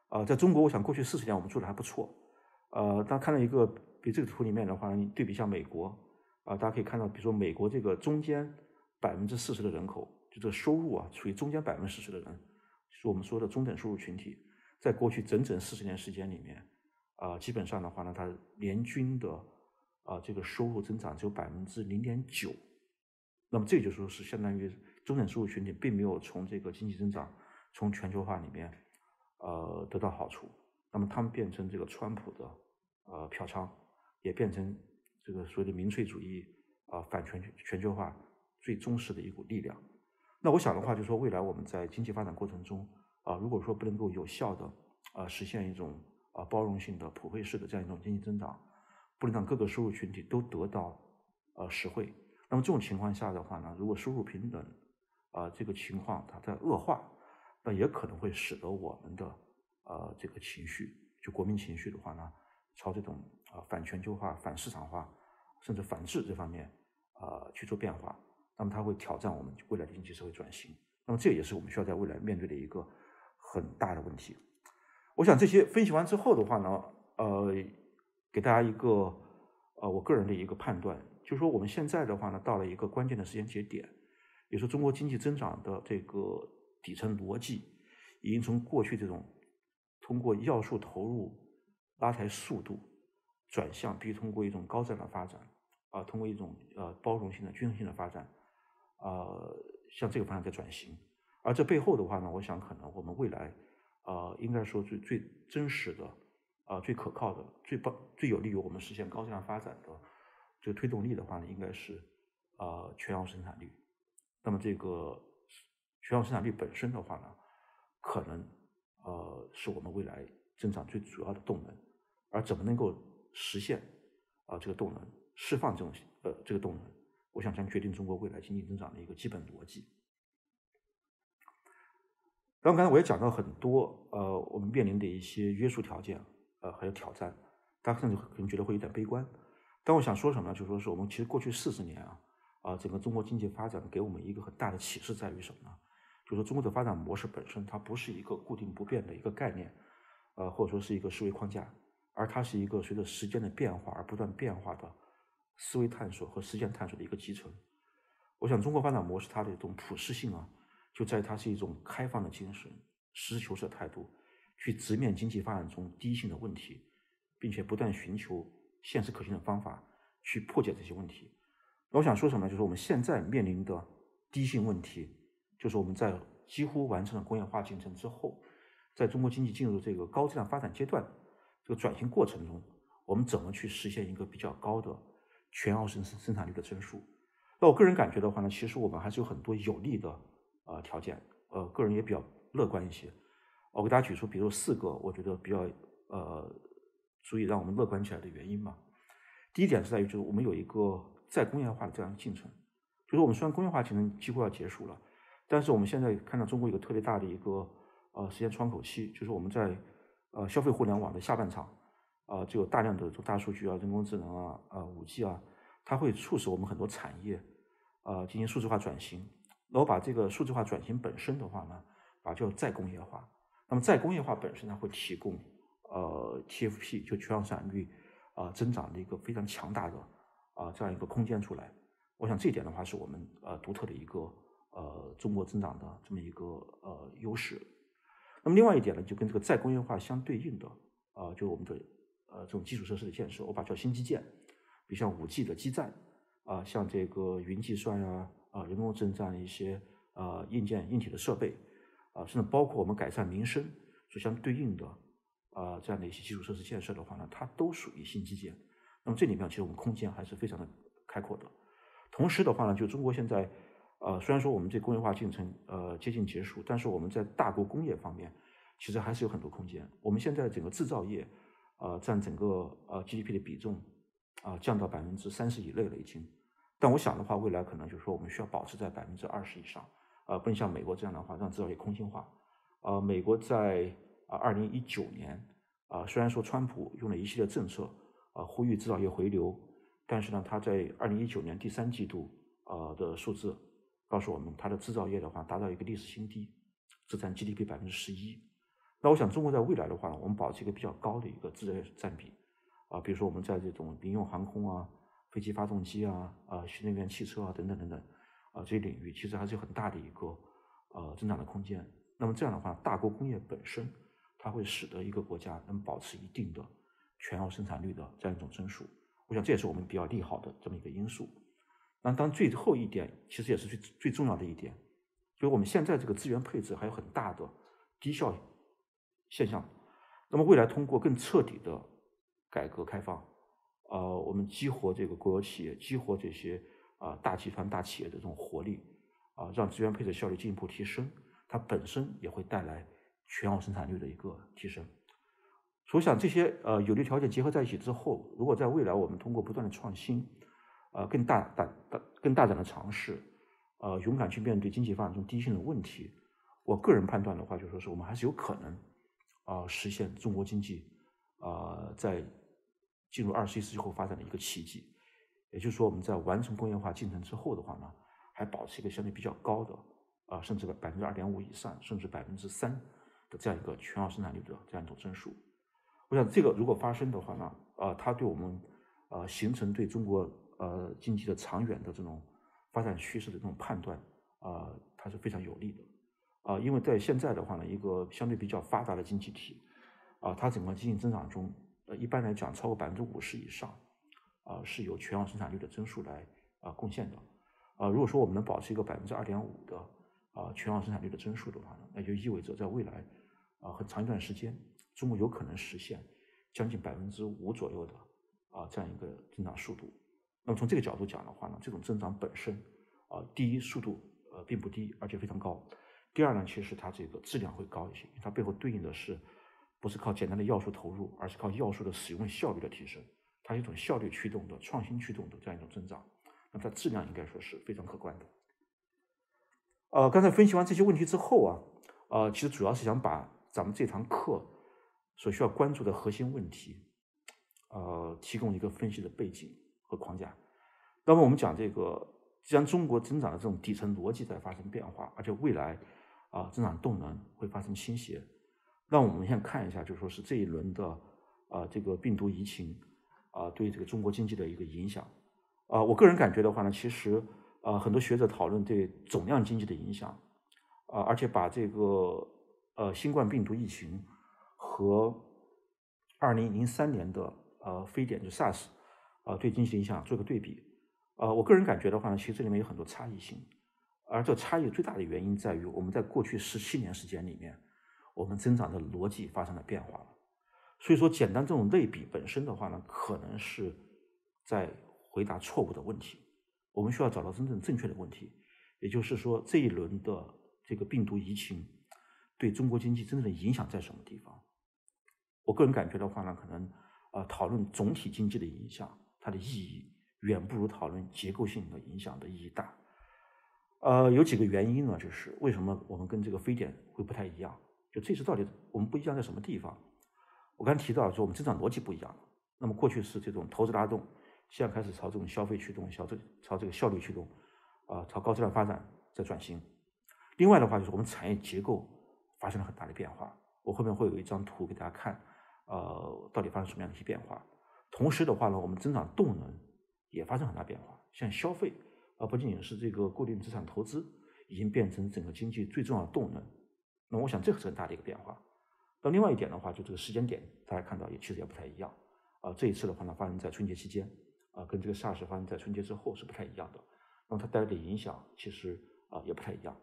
啊，在中国，我想过去四十年我们做的还不错。呃，大家看到一个，比这个图里面的话，你对比一下美国啊，大家可以看到，比如说美国这个中间百分之四十的人口，就这个收入啊，处于中间百分之四十的人，是我们说的中等收入群体，在过去整整四十年时间里面啊，基本上的话呢，它年均的啊这个收入增长只有百分之零点九。那么这就说是相当于中等收入群体并没有从这个经济增长、从全球化里面，呃得到好处。那么他们变成这个川普的呃票仓，也变成这个所谓的民粹主义啊反全全球化最忠实的一股力量。那我想的话，就说未来我们在经济发展过程中啊，如果说不能够有效的啊实现一种啊包容性的普惠式的这样一种经济增长，不能让各个收入群体都得到呃实惠。那么这种情况下的话呢，如果收入平等，啊，这个情况它在恶化，那也可能会使得我们的呃这个情绪，就国民情绪的话呢，朝这种啊反全球化、反市场化，甚至反制这方面啊去做变化。那么它会挑战我们未来的经济社会转型。那么这也是我们需要在未来面对的一个很大的问题。我想这些分析完之后的话呢，呃，给大家一个呃我个人的一个判断。就是说，我们现在的话呢，到了一个关键的时间节点，也说中国经济增长的这个底层逻辑，已经从过去这种通过要素投入拉抬速度，转向必须通过一种高质量的发展，啊，通过一种呃包容性的均衡性的发展，啊，向这个方向在转型。而这背后的话呢，我想可能我们未来啊，应该说最最真实的啊，最可靠的、最帮最有利于我们实现高质量发展的。这个推动力的话呢，应该是呃全要生产率。那么这个全要生产率本身的话呢，可能呃是我们未来增长最主要的动能。而怎么能够实现啊这个动能，释放这种呃这个动能，我想将决定中国未来经济增长的一个基本逻辑。然后刚才我也讲到很多呃我们面临的一些约束条件呃还有挑战，大家甚至可能觉得会有点悲观。但我想说什么呢？就说是我们其实过去四十年啊，啊，整个中国经济发展给我们一个很大的启示在于什么呢？就说中国的发展模式本身它不是一个固定不变的一个概念，呃，或者说是一个思维框架，而它是一个随着时间的变化而不断变化的思维探索和实践探索的一个集成。我想中国发展模式它的一种普适性啊，就在于它是一种开放的精神、实事求是的态度，去直面经济发展中第一性的问题，并且不断寻求。现实可行的方法去破解这些问题。那我想说什么呢？就是我们现在面临的第一性问题，就是我们在几乎完成了工业化进程之后，在中国经济进入这个高质量发展阶段这个转型过程中，我们怎么去实现一个比较高的全要生生产率的增速？那我个人感觉的话呢，其实我们还是有很多有利的呃条件，呃，个人也比较乐观一些。我给大家举出，比如四个，我觉得比较呃。足以让我们乐观起来的原因嘛？第一点是在于，就是我们有一个再工业化的这样的进程。就是我们虽然工业化进程几乎要结束了，但是我们现在看到中国有个特别大的一个呃时间窗口期，就是我们在呃消费互联网的下半场啊，就有大量的大数据啊、人工智能啊、啊五 G 啊，它会促使我们很多产业啊进行数字化转型。然后把这个数字化转型本身的话呢，把叫再工业化。那么再工业化本身呢，会提供。呃，TFP 就全要生产率啊增长的一个非常强大的啊这样一个空间出来，我想这一点的话是我们呃独特的一个呃中国增长的这么一个呃优势。那么另外一点呢，就跟这个再工业化相对应的啊，就我们的呃这种基础设施的建设，我把叫新基建，比如像五 G 的基站啊，像这个云计算呀啊人工智能这样一些呃硬件硬体的设备啊，甚至包括我们改善民生所相对应的啊这样的一些基础设施建设的话呢，它都属于新基建。那么这里面其实我们空间还是非常的开阔的。同时的话呢，就中国现在。呃，虽然说我们这工业化进程呃接近结束，但是我们在大国工业方面其实还是有很多空间。我们现在整个制造业，呃，占整个呃 GDP 的比重啊降到百分之三十以内了已经。但我想的话，未来可能就是说我们需要保持在百分之二十以上，呃，不能像美国这样的话让制造业空心化。呃，美国在啊二零一九年啊，虽然说川普用了一系列政策啊呼吁制造业回流，但是呢，他在二零一九年第三季度啊的数字。告诉我们，它的制造业的话达到一个历史新低，只占 GDP 百分之十一。那我想，中国在未来的话，我们保持一个比较高的一个制造业占比啊，比如说我们在这种民用航空啊、飞机发动机啊、啊新能源汽车啊等等等等啊这些领域，其实还是有很大的一个呃增长的空间。那么这样的话，大国工业本身它会使得一个国家能保持一定的全要生产率的这样一种增速。我想这也是我们比较利好的这么一个因素。那当最后一点，其实也是最最重要的一点，就是我们现在这个资源配置还有很大的低效现象。那么未来通过更彻底的改革开放，呃，我们激活这个国有企业，激活这些啊大集团、大企业的这种活力，啊，让资源配置效率进一步提升，它本身也会带来全网生产率的一个提升。所以，我想这些呃有利条件结合在一起之后，如果在未来我们通过不断的创新，呃，更大胆、大、更大胆的尝试，呃，勇敢去面对经济发展中第一性的问题。我个人判断的话，就说是我们还是有可能，啊，实现中国经济，啊，在进入二十一世纪后发展的一个奇迹。也就是说，我们在完成工业化进程之后的话呢，还保持一个相对比较高的，啊，甚至百分之二点五以上，甚至百分之三的这样一个全网生产率的这样一种增速。我想，这个如果发生的话呢，啊，它对我们，啊，形成对中国。呃，经济的长远的这种发展趋势的这种判断啊，它是非常有利的啊，因为在现在的话呢，一个相对比较发达的经济体啊，它整个经济增长中，呃，一般来讲超过百分之五十以上啊，是由全网生产率的增速来啊贡献的啊。如果说我们能保持一个百分之二点五的啊全网生产率的增速的话呢，那就意味着在未来啊很长一段时间，中国有可能实现将近百分之五左右的啊这样一个增长速度。那么从这个角度讲的话呢，这种增长本身，啊，第一速度呃并不低，而且非常高。第二呢，其实它这个质量会高一些，它背后对应的是，不是靠简单的要素投入，而是靠要素的使用效率的提升，它一种效率驱动的、创新驱动的这样一种增长。那它质量应该说是非常可观的。呃，刚才分析完这些问题之后啊，呃，其实主要是想把咱们这堂课所需要关注的核心问题，呃，提供一个分析的背景。框架。那么我们讲这个，既然中国增长的这种底层逻辑在发生变化，而且未来啊增长动能会发生倾斜，那我们先看一下，就说是这一轮的啊这个病毒疫情啊对这个中国经济的一个影响啊。我个人感觉的话呢，其实啊很多学者讨论对总量经济的影响啊，而且把这个呃新冠病毒疫情和二零零三年的呃非典就 SARS。啊，对经济影响做个对比，呃，我个人感觉的话呢，其实这里面有很多差异性，而这差异最大的原因在于，我们在过去十七年时间里面，我们增长的逻辑发生了变化了。所以说，简单这种类比本身的话呢，可能是在回答错误的问题。我们需要找到真正正确的问题，也就是说，这一轮的这个病毒疫情对中国经济真正的影响在什么地方？我个人感觉的话呢，可能呃，讨论总体经济的影响。它的意义远不如讨论结构性的影响的意义大。呃，有几个原因呢，就是为什么我们跟这个非典会不太一样？就这次到底我们不一样在什么地方？我刚才提到说我们增长逻辑不一样。那么过去是这种投资拉动，现在开始朝这种消费驱动、消这朝这个效率驱动，啊，朝高质量发展在转型。另外的话就是我们产业结构发生了很大的变化。我后面会有一张图给大家看，呃，到底发生什么样的一些变化？同时的话呢，我们增长动能也发生很大变化，像消费啊，不仅仅是这个固定资产投资，已经变成整个经济最重要的动能。那我想这个是很大的一个变化。那另外一点的话，就这个时间点，大家看到也其实也不太一样。啊，这一次的话呢，发生在春节期间，啊，跟这个 SARS 发生在春节之后是不太一样的。那么它带来的影响其实啊也不太一样。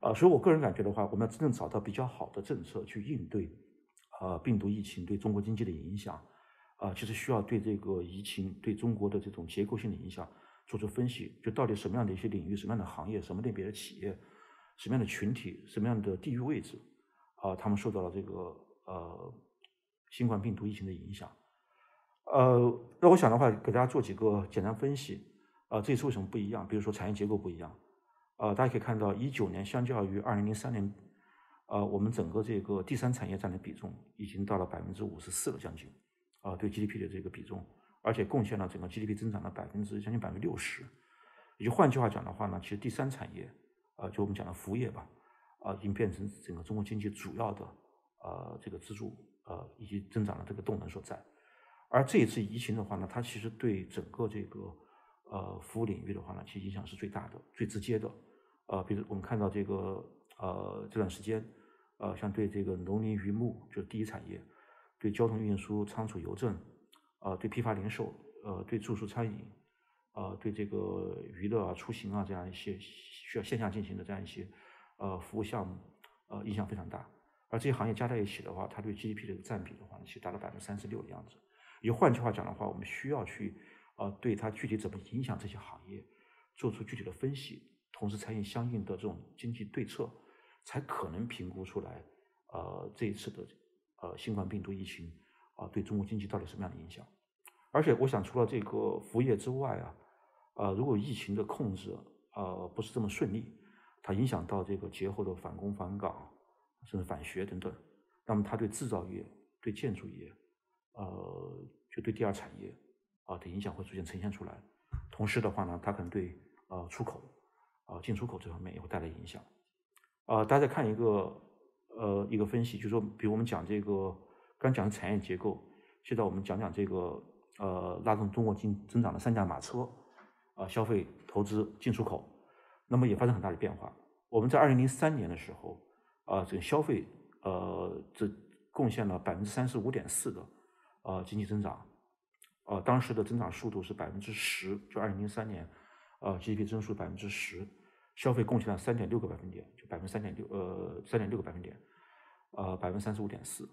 啊，所以我个人感觉的话，我们要真正找到比较好的政策去应对，呃，病毒疫情对中国经济的影响，啊，其实需要对这个疫情对中国的这种结构性的影响做出分析，就到底什么样的一些领域、什么样的行业、什么类别的企业、什么样的群体、什么样的地域位置，啊，他们受到了这个呃新冠病毒疫情的影响。呃，那我想的话，给大家做几个简单分析，啊，这次为什么不一样？比如说产业结构不一样。呃，大家可以看到，一九年相较于二零零三年，呃，我们整个这个第三产业占的比重已经到了百分之五十四了，将近，啊，对 GDP 的这个比重，而且贡献了整个 GDP 增长的百分之将近百分之六十。也就换句话讲的话呢，其实第三产业，呃，就我们讲的服务业吧，啊，已经变成整个中国经济主要的呃这个支柱，呃，以及增长的这个动能所在。而这一次疫情的话呢，它其实对整个这个呃服务领域的话呢，其实影响是最大的、最直接的。呃，比如我们看到这个呃这段时间，呃，像对这个农林渔牧就是第一产业，对交通运输、仓储邮政，呃，对批发零售，呃，对住宿餐饮，呃，对这个娱乐啊、出行啊这样一些需要线下进行的这样一些呃服务项目，呃，影响非常大。而这些行业加在一起的话，它对 GDP 的占比的话，其实达到百分之三十六的样子。也换句话讲的话，我们需要去呃对它具体怎么影响这些行业做出具体的分析。同时采取相应的这种经济对策，才可能评估出来，呃，这一次的呃新冠病毒疫情啊对中国经济到底什么样的影响？而且我想，除了这个服务业之外啊，呃，如果疫情的控制呃不是这么顺利，它影响到这个节后的返工返岗，甚至返学等等，那么它对制造业、对建筑业，呃，就对第二产业啊的影响会逐渐呈现出来。同时的话呢，它可能对呃出口。啊，进出口这方面也会带来影响。啊，大家看一个呃一个分析，就是说，比如我们讲这个刚讲的产业结构，现在我们讲讲这个呃拉动中国经增长的三驾马车啊，消费、投资、进出口，那么也发生很大的变化。我们在二零零三年的时候，啊，这个消费呃这贡献了百分之三十五点四的呃经济增长，呃当时的增长速度是百分之十，就二零零三年，呃 GDP 增速百分之十。消费贡献了三点六个百分点，就百分之三点六，呃，三点六个百分点，呃，百分之三十五点四。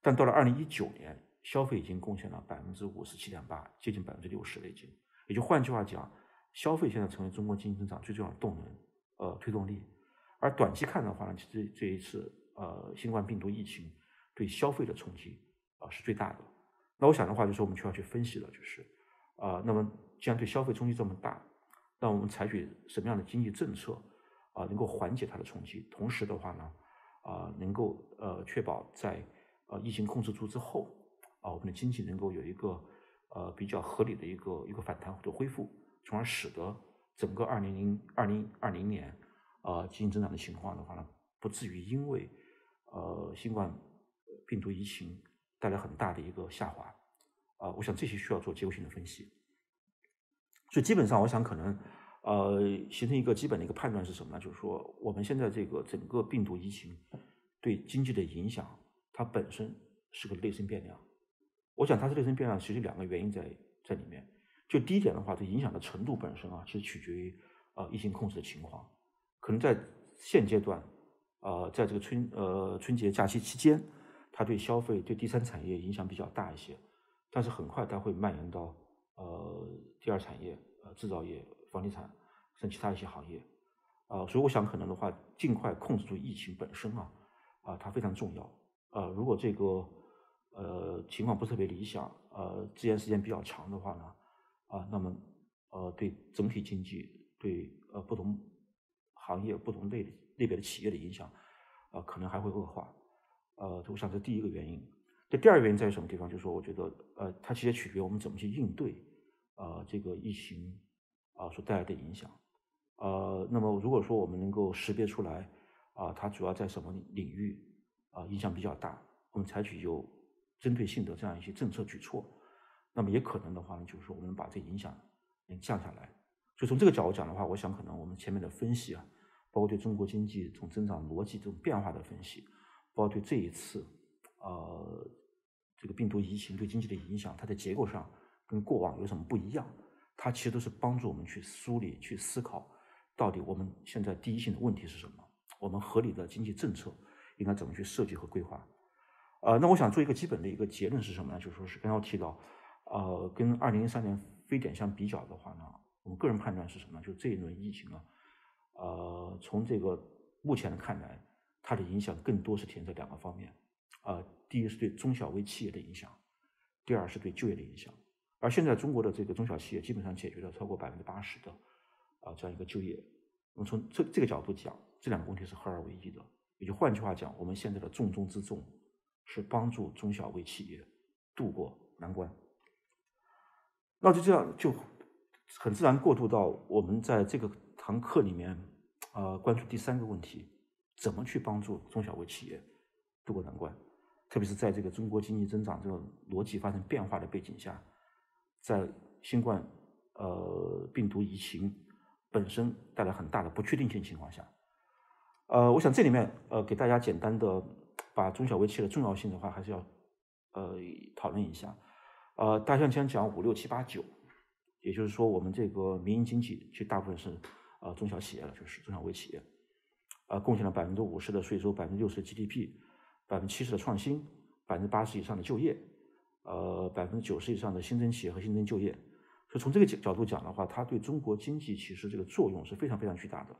但到了二零一九年，消费已经贡献了百分之五十七点八，接近百分之六十了已经。也就换句话讲，消费现在成为中国经济增长最重要的动能，呃，推动力。而短期看的话呢，其实这一次呃新冠病毒疫情对消费的冲击啊是最大的。那我想的话，就是我们需要去分析的，就是啊，那么既然对消费冲击这么大。那我们采取什么样的经济政策啊，能够缓解它的冲击？同时的话呢，啊，能够呃确保在呃疫情控制住之后啊，我们的经济能够有一个呃比较合理的一个一个反弹或者恢复，从而使得整个二零零二零二零年啊经济增长的情况的话呢，不至于因为呃新冠病毒疫情带来很大的一个下滑啊。我想这些需要做结构性的分析。所以基本上，我想可能，呃，形成一个基本的一个判断是什么呢？就是说，我们现在这个整个病毒疫情对经济的影响，它本身是个内生变量。我想它是内生变量，其实两个原因在在里面。就第一点的话，这影响的程度本身啊，其实取决于呃疫情控制的情况。可能在现阶段，呃，在这个春呃春节假期期间，它对消费、对第三产业影响比较大一些，但是很快它会蔓延到。呃，第二产业、呃制造业、房地产，甚至其他一些行业，啊，所以我想可能的话，尽快控制住疫情本身啊，啊，它非常重要。呃，如果这个呃情况不是特别理想，呃，支援时间比较长的话呢，啊，那么呃对整体经济、对呃不同行业、不同类类别的企业的影响，啊，可能还会恶化。呃，我想这第一个原因。这第二个原因在于什么地方？就是说，我觉得呃，它其实取决于我们怎么去应对。啊，这个疫情啊所带来的影响，呃，那么如果说我们能够识别出来，啊，它主要在什么领域啊影响比较大，我们采取有针对性的这样一些政策举措，那么也可能的话呢，就是说我们把这影响能降下来。所以从这个角度讲的话，我想可能我们前面的分析啊，包括对中国经济这种增长逻辑这种变化的分析，包括对这一次呃这个病毒疫情对经济的影响，它的结构上跟过往有什么不一样？它其实都是帮助我们去梳理、去思考，到底我们现在第一性的问题是什么？我们合理的经济政策应该怎么去设计和规划？呃，那我想做一个基本的一个结论是什么呢？就是说是刚刚提到，呃，跟二零一三年非典相比较的话呢，我们个人判断是什么呢？就这一轮疫情呢，呃，从这个目前的看来，它的影响更多是体现在两个方面，啊，第一是对中小微企业的影响，第二是对就业的影响。而现在中国的这个中小企业基本上解决了超过百分之八十的啊这样一个就业。那么从这这个角度讲，这两个问题是合二为一的。也就换句话讲，我们现在的重中之重。是帮助中小微企业渡过难关。那就这样就很自然过渡到我们在这个堂课里面啊关注第三个问题：怎么去帮助中小微企业渡过难关？特别是在这个中国经济增长这个逻辑发生变化的背景下，在新冠呃病毒疫情本身带来很大的不确定性情况下，呃，我想这里面呃给大家简单的。把中小微企业的重要性的话，还是要呃讨论一下。呃，大象先讲五六七八九，也就是说，我们这个民营经济其实大部分是呃中小企业了，就是中小微企业，呃，贡献了百分之五十的税收，百分之六十的 GDP，百分之七十的创新，百分之八十以上的就业，呃，百分之九十以上的新增企业和新增就业。所以从这个角角度讲的话，它对中国经济其实这个作用是非常非常巨大的。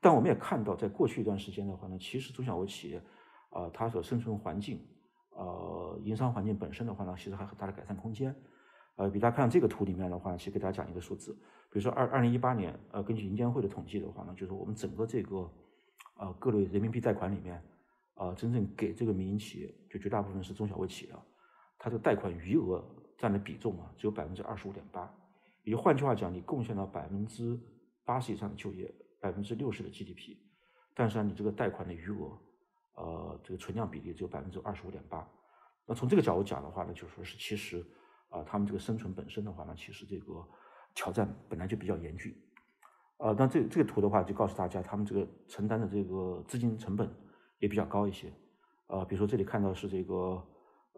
但我们也看到，在过去一段时间的话呢，其实中小微企业。啊，它所生存环境，呃，营商环境本身的话呢，其实还有很大的改善空间。呃，比大家看这个图里面的话，其实给大家讲一个数字，比如说二二零一八年，呃，根据银监会的统计的话呢，就是我们整个这个，呃，各类人民币贷款里面，啊，真正给这个民营企业，就绝大部分是中小微企业啊，它这个贷款余额占的比重啊，只有百分之二十五点八。也换句话讲，你贡献了百分之八十以上的就业，百分之六十的 GDP，但是呢，你这个贷款的余额。呃，这个存量比例只有百分之二十五点八。那从这个角度讲的话呢，就说是其实啊，他们这个生存本身的话呢，其实这个挑战本来就比较严峻。呃，那这这个图的话，就告诉大家他们这个承担的这个资金成本也比较高一些。呃，比如说这里看到是这个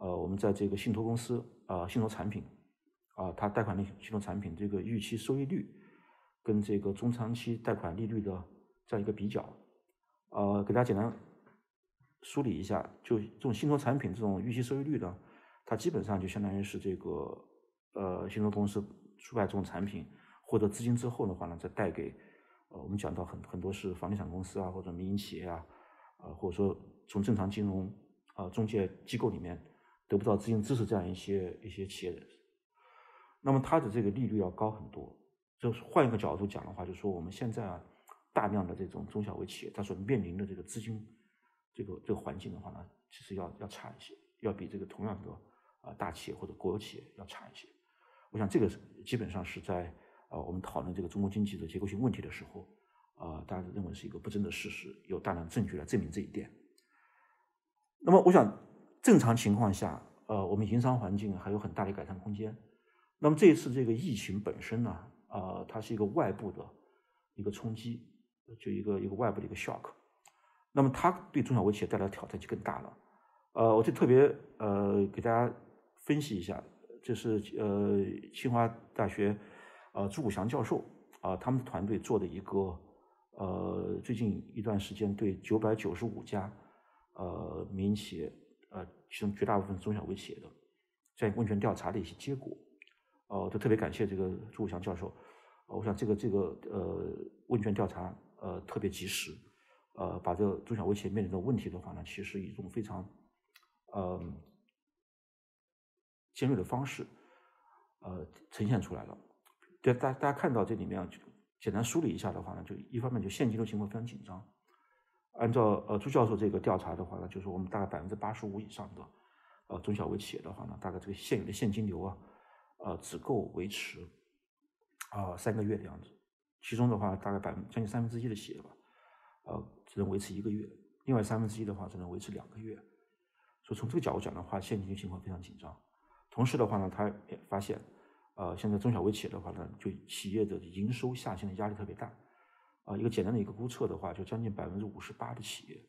呃，我们在这个信托公司啊，信托产品啊，它贷款的信托产品这个预期收益率跟这个中长期贷款利率的这样一个比较。呃，给大家简单。梳理一下，就这种信托产品这种预期收益率呢，它基本上就相当于是这个呃信托公司出卖这种产品获得资金之后的话呢，再贷给呃我们讲到很很多是房地产公司啊或者民营企业啊，呃或者说从正常金融啊中介机构里面得不到资金支持这样一些一些企业人士，那么它的这个利率要高很多。就是换一个角度讲的话，就是说我们现在啊大量的这种中小微企业，它所面临的这个资金。这个这个环境的话呢，其实要要差一些，要比这个同样的啊大企业或者国有企业要差一些。我想这个基本上是在啊我们讨论这个中国经济的结构性问题的时候啊，大家认为是一个不争的事实，有大量证据来证明这一点。那么我想正常情况下，呃，我们营商环境还有很大的改善空间。那么这一次这个疫情本身呢，呃，它是一个外部的一个冲击，就一个一个外部的一个 shock。那么它对中小微企业带来的挑战就更大了，呃，我就特别呃给大家分析一下，这是呃清华大学呃朱武祥教授啊他们团队做的一个呃最近一段时间对九百九十五家呃民营企业呃其中绝大部分是中小微企业的这样问卷调查的一些结果，呃，都特别感谢这个朱武祥教授，我想这个这个呃问卷调查呃特别及时。呃，把这个中小微企业面临的问题的话呢，其实以一种非常，呃，尖锐的方式，呃，呈现出来了。对，大大家看到这里面，简单梳理一下的话呢，就一方面就现金流情况非常紧张。按照呃朱教授这个调查的话呢，就是我们大概百分之八十五以上的呃中小微企业的话呢，大概这个现有的现金流啊，呃，只够维持啊三个月的样子。其中的话，大概百分将近三分之一的企业吧。呃，只能维持一个月，另外三分之一的话只能维持两个月，所以从这个角度讲的话，现金流情况非常紧张。同时的话呢，他也发现，呃，现在中小微企业的话呢，就企业的营收下行的压力特别大，啊，一个简单的一个估测的话，就将近百分之五十八的企业，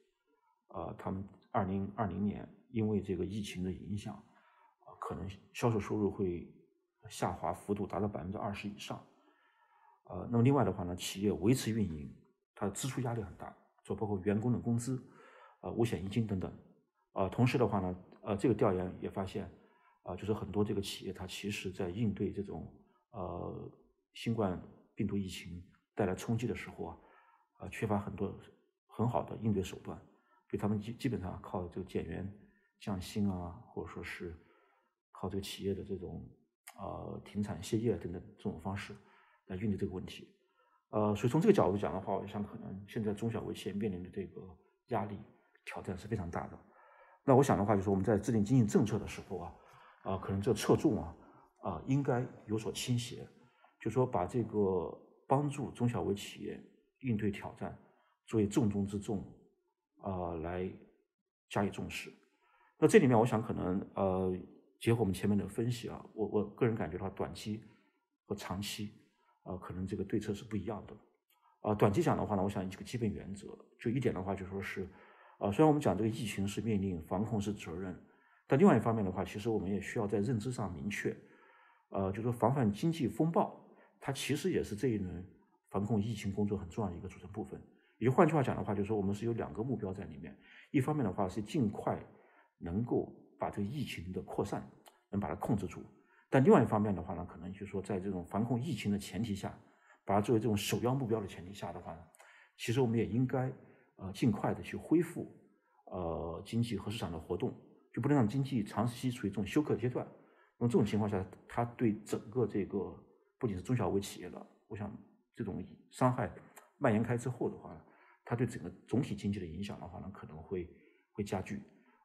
啊，他们二零二零年因为这个疫情的影响，啊，可能销售收入会下滑幅度达到百分之二十以上。呃，那么另外的话呢，企业维持运营，它的支出压力很大，就包括员工的工资，呃，五险一金等等。呃，同时的话呢，呃，这个调研也发现，啊，就是很多这个企业它其实在应对这种呃新冠病毒疫情带来冲击的时候啊，啊，缺乏很多很好的应对手段，所以他们基基本上靠这个减员降薪啊，或者说是靠这个企业的这种呃停产歇业等等这种方式。来应对这个问题，呃，所以从这个角度讲的话，我想可能现在中小微企业面临的这个压力挑战是非常大的。那我想的话，就是我们在制定经济政策的时候啊，啊，可能这侧重啊，啊，应该有所倾斜，就说把这个帮助中小微企业应对挑战作为重中之重啊，来加以重视。那这里面，我想可能呃，结合我们前面的分析啊，我我个人感觉的话，短期和长期。啊，可能这个对策是不一样的。啊，短期讲的话呢，我想几个基本原则就一点的话，就说是，啊，虽然我们讲这个疫情是命令，防控是责任，但另外一方面的话，其实我们也需要在认知上明确，呃，就说防范经济风暴，它其实也是这一轮防控疫情工作很重要的一个组成部分。也就换句话讲的话，就是说我们是有两个目标在里面，一方面的话是尽快能够把这个疫情的扩散能把它控制住。但另外一方面的话呢，可能就是说，在这种防控疫情的前提下，把它作为这种首要目标的前提下的话呢，其实我们也应该呃尽快的去恢复呃经济和市场的活动，就不能让经济长期处于这种休克阶段。那么这种情况下，它对整个这个不仅是中小微企业了，我想这种伤害蔓延开之后的话，它对整个总体经济的影响的话呢，可能会会加剧。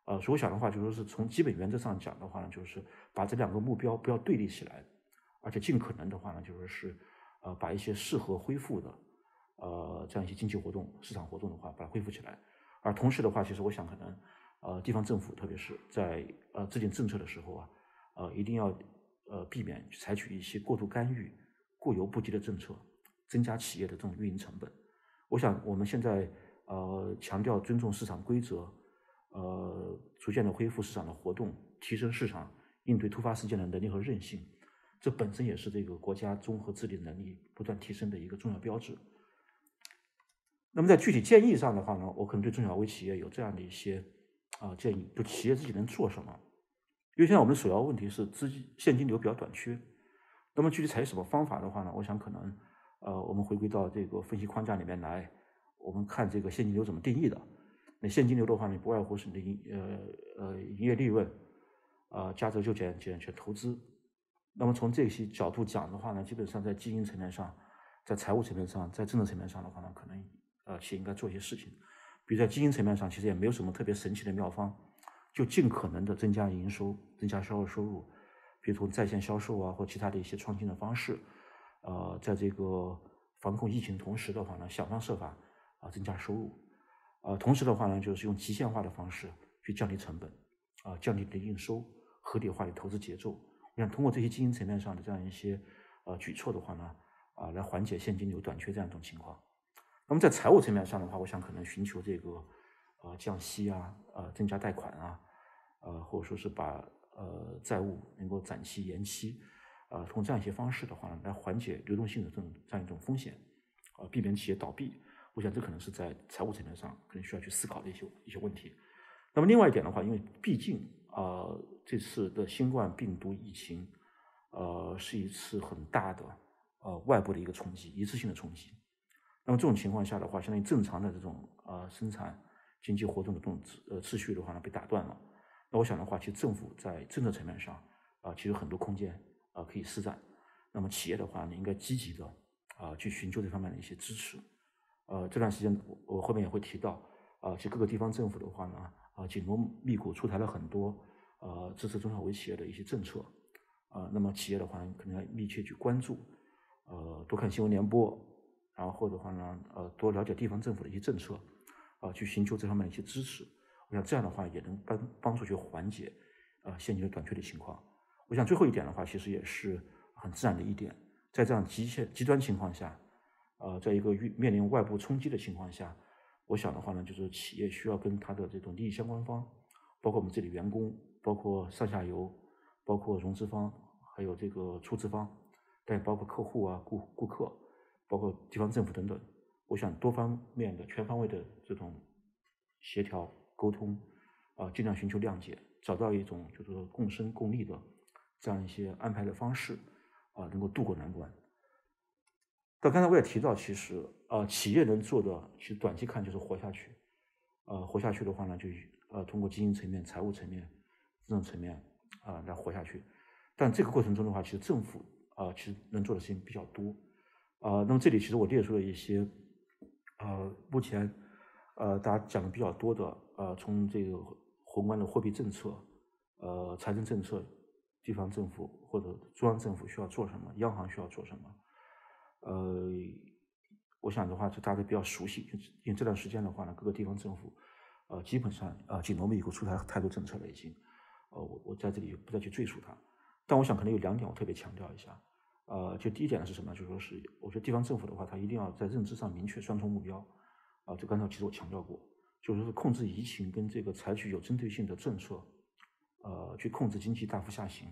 呃，所以我想的话，就说是从基本原则上讲的话呢，就是把这两个目标不要对立起来，而且尽可能的话呢，就说是呃把一些适合恢复的呃这样一些经济活动、市场活动的话，把它恢复起来。而同时的话，其实我想可能呃地方政府，特别是在呃制定政策的时候啊，呃一定要呃避免采取一些过度干预、过犹不及的政策，增加企业的这种运营成本。我想我们现在呃强调尊重市场规则。呃，逐渐的恢复市场的活动，提升市场应对突发事件的能力和韧性，这本身也是这个国家综合治理能力不断提升的一个重要标志。那么在具体建议上的话呢，我可能对中小微企业有这样的一些啊建议，就企业自己能做什么？因为现在我们的首要问题是资金现金流比较短缺。那么具体采取什么方法的话呢？我想可能呃，我们回归到这个分析框架里面来，我们看这个现金流怎么定义的。那现金流的话呢，不外乎是你的营呃呃营业利润，啊加折旧减减去投资。那么从这些角度讲的话呢，基本上在经营层面上，在财务层面上，在政策层面上的话呢，可能呃企业应该做一些事情。比如在经营层面上，其实也没有什么特别神奇的妙方，就尽可能的增加营收，增加销售收入，比如从在线销售啊或其他的一些创新的方式，呃，在这个防控疫情同时的话呢，想方设法啊增加收入。呃，同时的话呢，就是用极限化的方式去降低成本，啊，降低你的应收，合理化的投资节奏。我想通过这些经营层面上的这样一些呃举措的话呢，啊，来缓解现金流短缺这样一种情况。那么在财务层面上的话，我想可能寻求这个呃降息啊，呃增加贷款啊，呃或者说是把呃债务能够展期延期，呃通过这样一些方式的话呢，来缓解流动性的这种这样一种风险，呃避免企业倒闭。我想这可能是在财务层面上可能需要去思考的一些一些问题。那么另外一点的话，因为毕竟啊这次的新冠病毒疫情，呃是一次很大的呃外部的一个冲击，一次性的冲击。那么这种情况下的话，相当于正常的这种呃生产经济活动的这种呃秩序的话呢被打断了。那我想的话，其实政府在政策层面上啊其实很多空间啊可以施展。那么企业的话呢，应该积极的啊去寻求这方面的一些支持。呃，这段时间我我后面也会提到，啊，其实各个地方政府的话呢，啊，紧锣密鼓出台了很多呃支持中小微企业的一些政策，啊，那么企业的话可能要密切去关注，呃，多看新闻联播，然后的话呢，呃，多了解地方政府的一些政策，啊，去寻求这方面的一些支持。我想这样的话也能帮帮助去缓解啊现金流短缺的情况。我想最后一点的话，其实也是很自然的一点，在这样极限极端情况下。呃，在一个遇面临外部冲击的情况下，我想的话呢，就是企业需要跟它的这种利益相关方，包括我们这里员工，包括上下游，包括融资方，还有这个出资方，但也包括客户啊、顾顾客，包括地方政府等等。我想多方面的、全方位的这种协调沟通，啊，尽量寻求谅解，找到一种就是说共生共利的这样一些安排的方式，啊，能够渡过难关。但刚才我也提到，其实呃，企业能做的，其实短期看就是活下去。呃，活下去的话呢，就呃通过经营层面、财务层面这种层面啊来活下去。但这个过程中的话，其实政府啊其实能做的事情比较多。啊，那么这里其实我列出了一些呃目前呃大家讲的比较多的呃从这个宏观的货币政策、呃财政政策、地方政府或者中央政府需要做什么，央行需要做什么。呃，我想的话，就大家都比较熟悉，因为这段时间的话呢，各个地方政府，呃，基本上呃紧锣密鼓出台太多政策了，已经，呃，我我在这里不再去赘述它，但我想可能有两点我特别强调一下，呃，就第一点是什么？就说是我觉得地方政府的话，它一定要在认知上明确双重目标，啊，就刚才其实我强调过，就是控制疫情跟这个采取有针对性的政策，呃，去控制经济大幅下行，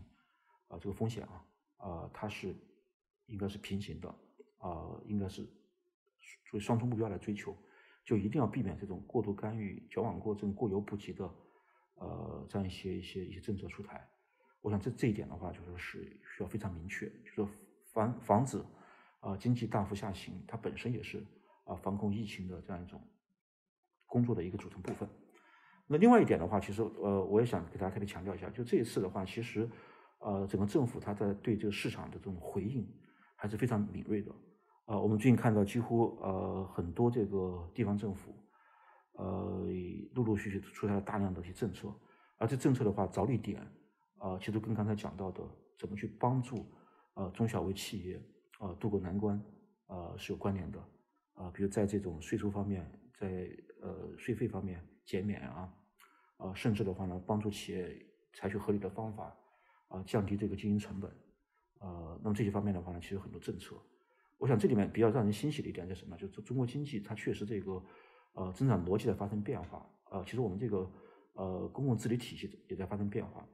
啊，这个风险啊，啊，它是应该是平行的。啊，应该是作为双重目标来追求，就一定要避免这种过度干预、矫枉过正、过犹不及的，呃，这样一些一些一些政策出台。我想这这一点的话，就说是需要非常明确，就说防防止啊经济大幅下行，它本身也是啊防控疫情的这样一种工作的一个组成部分。那另外一点的话，其实呃，我也想给大家特别强调一下，就这一次的话，其实呃，整个政府它在对这个市场的这种回应还是非常敏锐的。呃，我们最近看到，几乎呃很多这个地方政府，呃陆陆续续出台了大量的一些政策，而这政策的话，着力点啊，其实跟刚才讲到的怎么去帮助呃中小微企业啊渡过难关啊是有关联的啊，比如在这种税收方面，在呃税费方面减免啊，啊甚至的话呢，帮助企业采取合理的方法啊降低这个经营成本呃，那么这些方面的话呢，其实很多政策。我想这里面比较让人欣喜的一点是什么？就是中国经济它确实这个呃增长逻辑在发生变化。呃，其实我们这个呃公共治理体系也在发生变化。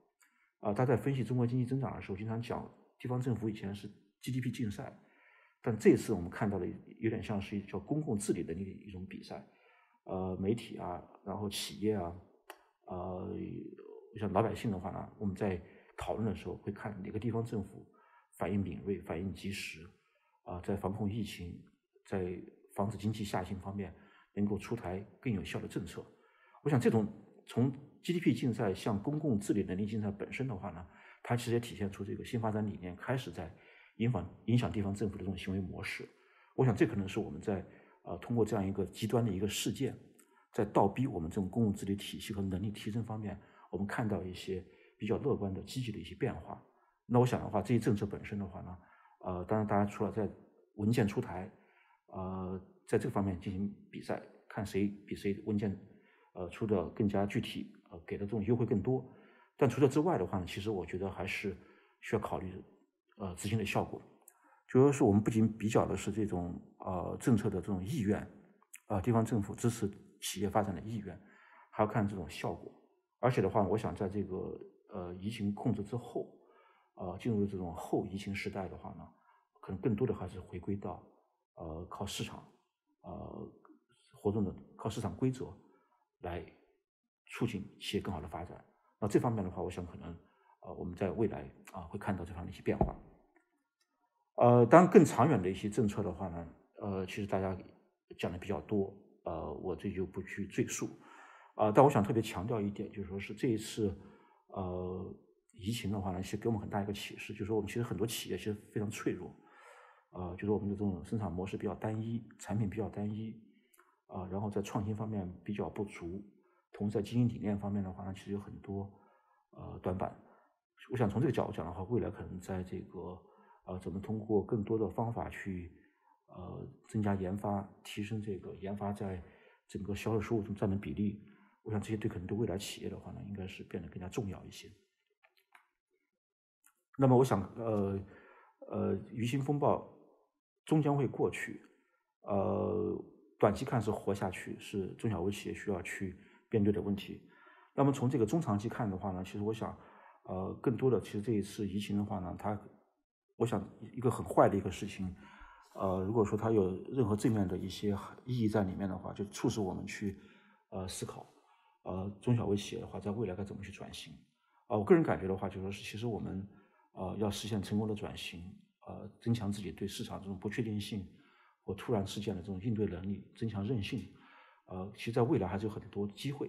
啊，大家在分析中国经济增长的时候，经常讲地方政府以前是 GDP 竞赛，但这次我们看到的有点像是叫公共治理的那一种比赛。呃，媒体啊，然后企业啊，呃，像老百姓的话呢，我们在讨论的时候会看哪个地方政府反应敏锐、反应及时。啊，在防控疫情、在防止经济下行方面，能够出台更有效的政策。我想，这种从 GDP 竞赛向公共治理能力竞赛本身的话呢，它其实也体现出这个新发展理念开始在影响影响地方政府的这种行为模式。我想，这可能是我们在呃通过这样一个极端的一个事件，在倒逼我们这种公共治理体系和能力提升方面，我们看到一些比较乐观的、积极的一些变化。那我想的话，这些政策本身的话呢？呃，当然，大家除了在文件出台，呃，在这方面进行比赛，看谁比谁文件，呃，出的更加具体，呃，给的这种优惠更多。但除此之外的话呢，其实我觉得还是需要考虑，呃，执行的效果。就是说我们不仅比较的是这种呃政策的这种意愿，啊，地方政府支持企业发展的意愿，还要看这种效果。而且的话，我想在这个呃疫情控制之后。呃，进入这种后疫情时代的话呢，可能更多的还是回归到，呃，靠市场，呃，活动的靠市场规则来促进企业更好的发展。那这方面的话，我想可能，呃，我们在未来啊会看到这方面一些变化。呃，当然更长远的一些政策的话呢，呃，其实大家讲的比较多，呃，我这就不去赘述。啊，但我想特别强调一点，就是说是这一次，呃。疫情的话呢，其实给我们很大一个启示，就是说我们其实很多企业其实非常脆弱，呃，就是我们的这种生产模式比较单一，产品比较单一，啊，然后在创新方面比较不足，同时在经营理念方面的话呢，其实有很多呃短板。我想从这个角度讲的话，未来可能在这个呃怎么通过更多的方法去呃增加研发，提升这个研发在整个销售收入中占的比例，我想这些对可能对未来企业的话呢，应该是变得更加重要一些。那么我想，呃，呃，鱼腥风暴终将会过去，呃，短期看是活下去，是中小微企业需要去面对的问题。那么从这个中长期看的话呢，其实我想，呃，更多的其实这一次疫情的话呢，它，我想一个很坏的一个事情，呃，如果说它有任何正面的一些意义在里面的话，就促使我们去呃思考，呃，中小微企业的话，在未来该怎么去转型。啊，我个人感觉的话，就说是其实我们呃要实现成功的转型，呃，增强自己对市场这种不确定性或突然事件的这种应对能力，增强韧性，呃，其实在未来还是有很多机会，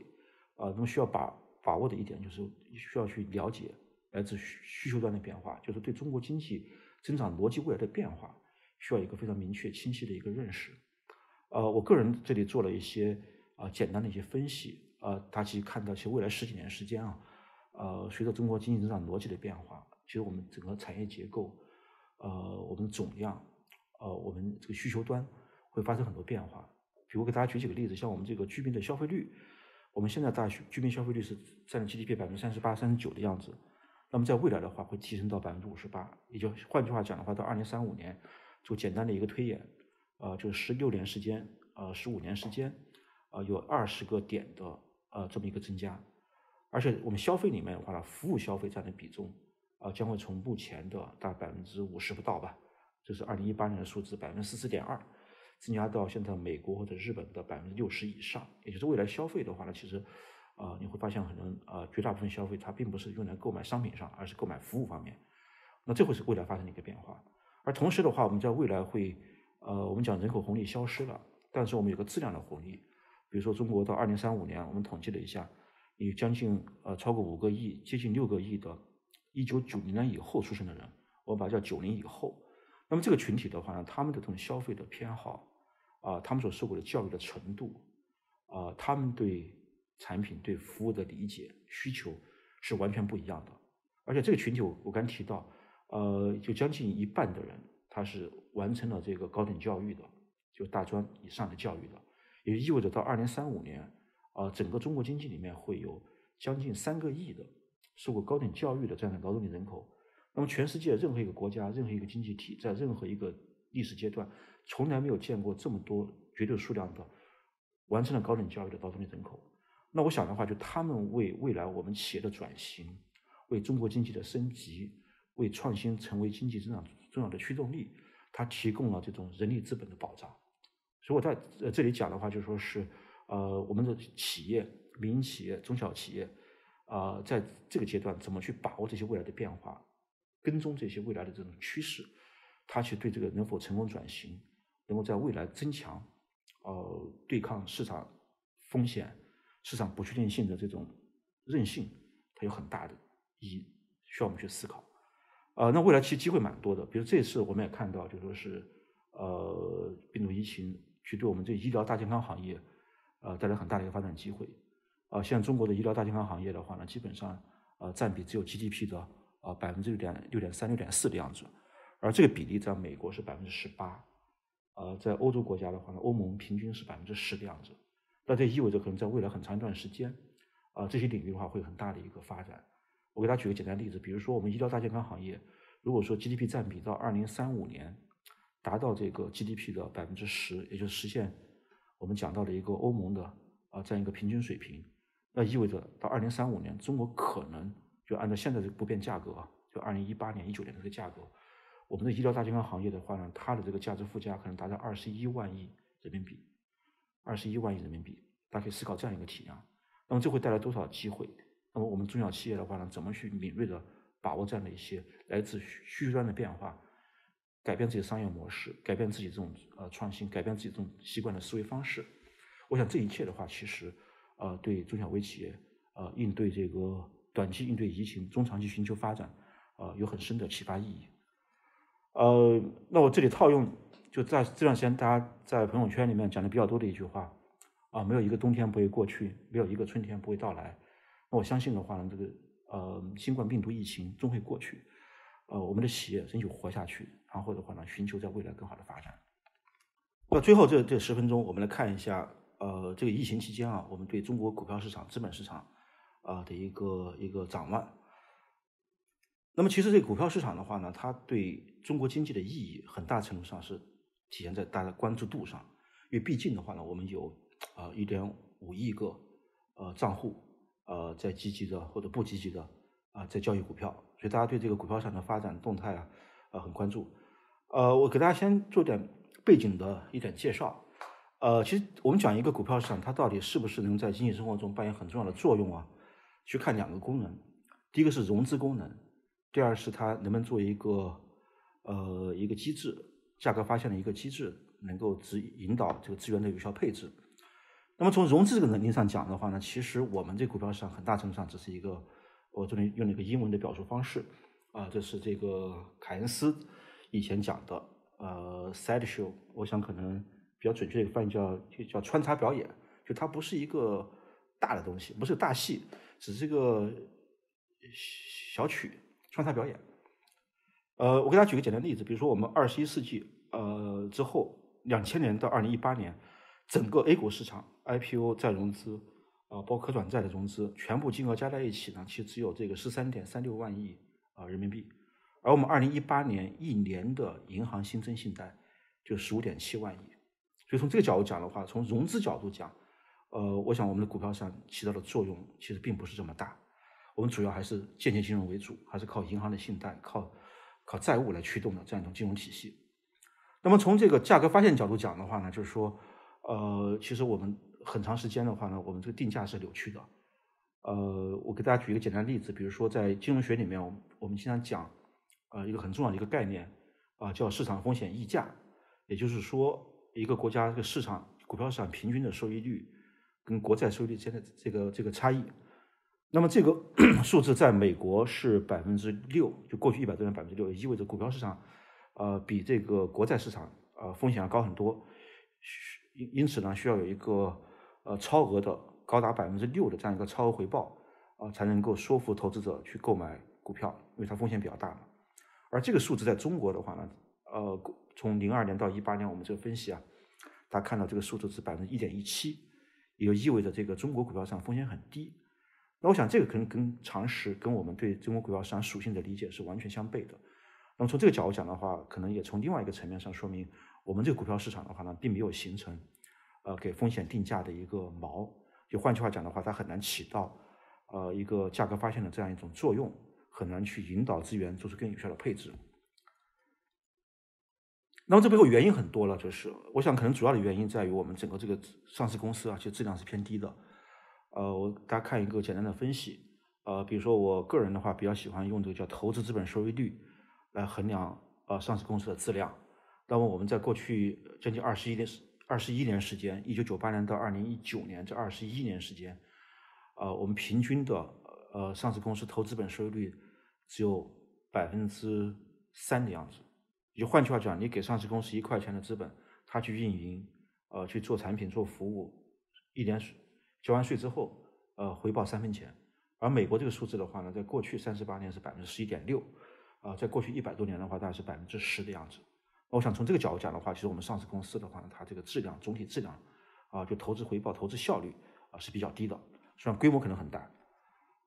啊，那么需要把把握的一点就是需要去了解来自需需求端的变化，就是对中国经济增长逻辑未来的变化，需要一个非常明确清晰的一个认识。呃，我个人这里做了一些啊简单的一些分析，呃，大家看到其实未来十几年时间啊。呃，随着中国经济增长逻辑的变化，其实我们整个产业结构，呃，我们总量，呃，我们这个需求端会发生很多变化。比如给大家举几个例子，像我们这个居民的消费率，我们现在大居民消费率是占 GDP 百分之三十八、三十九的样子，那么在未来的话会提升到百分之五十八，也就换句话讲的话，到二零三五年，做简单的一个推演，呃，就是十六年时间，呃，十五年时间，呃，有二十个点的呃这么一个增加。而且我们消费里面的话呢，服务消费占的比重，啊，将会从目前的大概百分之五十不到吧，这是二零一八年的数字，百分之四十点二，增加到现在美国或者日本的百分之六十以上。也就是未来消费的话呢，其实，啊，你会发现可能啊，绝大部分消费它并不是用来购买商品上，而是购买服务方面。那这会是未来发生的一个变化。而同时的话，我们在未来会，呃，我们讲人口红利消失了，但是我们有个质量的红利，比如说中国到二零三五年，我们统计了一下。有将近呃超过五个亿，接近六个亿的，一九九零年以后出生的人，我们把它叫九零以后。那么这个群体的话呢，他们的这种消费的偏好，啊，他们所受过的教育的程度，啊，他们对产品、对服务的理解需求是完全不一样的。而且这个群体，我我刚提到，呃，就将近一半的人，他是完成了这个高等教育的，就大专以上的教育的，也意味着到二零三五年。啊，整个中国经济里面会有将近三个亿的受过高等教育的这样的劳动力人口。那么，全世界任何一个国家、任何一个经济体，在任何一个历史阶段，从来没有见过这么多绝对数量的完成了高等教育的劳动力人口。那我想的话，就他们为未来我们企业的转型、为中国经济的升级、为创新成为经济增长重要的驱动力，它提供了这种人力资本的保障。所以我在这里讲的话，就说是。呃，我们的企业、民营企业、中小企业，啊，在这个阶段怎么去把握这些未来的变化，跟踪这些未来的这种趋势，它去对这个能否成功转型，能够在未来增强，呃，对抗市场风险、市场不确定性的这种韧性，它有很大的意义，需要我们去思考。呃，那未来其实机会蛮多的，比如这次我们也看到，就说是呃，病毒疫情去对我们这医疗大健康行业。呃，带来很大的一个发展机会，啊，像中国的医疗大健康行业的话呢，基本上呃占比只有 GDP 的呃百分之六点六点三六点四的样子，而这个比例在美国是百分之十八，呃，在欧洲国家的话呢，欧盟平均是百分之十的样子，那这意味着可能在未来很长一段时间，啊，这些领域的话会有很大的一个发展。我给大家举个简单例子，比如说我们医疗大健康行业，如果说 GDP 占比到二零三五年达到这个 GDP 的百分之十，也就是实现。我们讲到了一个欧盟的啊这样一个平均水平，那意味着到二零三五年，中国可能就按照现在这个不变价格啊，就二零一八年、一九年这个价格，我们的医疗大健康行业的话呢，它的这个价值附加可能达到二十一万亿人民币，二十一万亿人民币，大家可以思考这样一个体量。那么这会带来多少机会？那么我们中小企业的话呢，怎么去敏锐的把握这样的一些来自需求端的变化？改变自己的商业模式，改变自己这种呃创新，改变自己这种习惯的思维方式。我想这一切的话，其实呃对中小微企业呃应对这个短期应对疫情、中长期寻求发展呃有很深的启发意义。呃，那我这里套用就在这段时间大家在朋友圈里面讲的比较多的一句话啊，没有一个冬天不会过去，没有一个春天不会到来。那我相信的话呢，这个呃新冠病毒疫情终会过去。呃，我们的企业争取活下去，然后的话呢，寻求在未来更好的发展。那最后这这十分钟，我们来看一下，呃，这个疫情期间啊，我们对中国股票市场、资本市场啊的一个一个展望。那么，其实这个股票市场的话呢，它对中国经济的意义，很大程度上是体现在大家关注度上，因为毕竟的话呢，我们有啊一点五亿个呃账户，呃在积极的或者不积极的啊在交易股票，所以大家对这个股票市场的发展动态啊呃很关注。呃，我给大家先做点背景的一点介绍。呃，其实我们讲一个股票市场，它到底是不是能在经济生活中扮演很重要的作用啊？去看两个功能，第一个是融资功能，第二是它能不能做一个呃一个机制，价格发现的一个机制，能够指引导这个资源的有效配置。那么从融资这个能力上讲的话呢，其实我们这股票市场很大程度上只是一个，我这里用了一个英文的表述方式啊，这是这个凯恩斯。以前讲的，呃，side show，我想可能比较准确的一个翻译叫就叫穿插表演，就它不是一个大的东西，不是大戏，只是一个小曲穿插表演。呃，我给大家举个简单例子，比如说我们二十一世纪呃之后，两千年到二零一八年，整个 A 股市场 IPO 再融资啊，包括可转债的融资，全部金额加在一起呢，其实只有这个十三点三六万亿啊人民币。而我们二零一八年一年的银行新增信贷就十五点七万亿，所以从这个角度讲的话，从融资角度讲，呃，我想我们的股票上起到的作用其实并不是这么大。我们主要还是间接金融为主，还是靠银行的信贷、靠靠债务来驱动的这样一种金融体系。那么从这个价格发现角度讲的话呢，就是说，呃，其实我们很长时间的话呢，我们这个定价是扭曲的。呃，我给大家举一个简单例子，比如说在金融学里面，我们我们经常讲。呃，一个很重要的一个概念啊，叫市场风险溢价，也就是说，一个国家这个市场股票市场平均的收益率跟国债收益率之间的这个这个差异。那么这个 数字在美国是百分之六，就过去一百多年百分之六，意味着股票市场呃比这个国债市场呃风险要高很多。因因此呢，需要有一个呃超额的高达百分之六的这样一个超额回报啊，才能够说服投资者去购买股票，因为它风险比较大嘛。而这个数字在中国的话呢，呃，从零二年到一八年，我们这个分析啊，大家看到这个数字是百分之一点一七，也就意味着这个中国股票市场风险很低。那我想这个可能跟常识、跟我们对中国股票市场属性的理解是完全相悖的。那么从这个角度讲的话，可能也从另外一个层面上说明，我们这个股票市场的话呢，并没有形成呃给风险定价的一个锚。就换句话讲的话，它很难起到呃一个价格发现的这样一种作用。很难去引导资源做出更有效的配置。那么这背后原因很多了，就是我想可能主要的原因在于我们整个这个上市公司啊，其实质量是偏低的。呃，我大家看一个简单的分析，呃，比如说我个人的话比较喜欢用这个叫投资资本收益率来衡量呃上市公司的质量。那么我们在过去将近二十一年二十一年时间，一九九八年到二零一九年这二十一年时间，呃，我们平均的呃上市公司投资本收益率。只有百分之三的样子，就换句话讲，你给上市公司一块钱的资本，他去运营，呃，去做产品、做服务，一年交完税之后，呃，回报三分钱。而美国这个数字的话呢，在过去三十八年是百分之十一点六，啊，在过去一百多年的话，大概是百分之十的样子。我想从这个角度讲的话，其实我们上市公司的话呢，它这个质量总体质量，啊，就投资回报、投资效率啊是比较低的，虽然规模可能很大。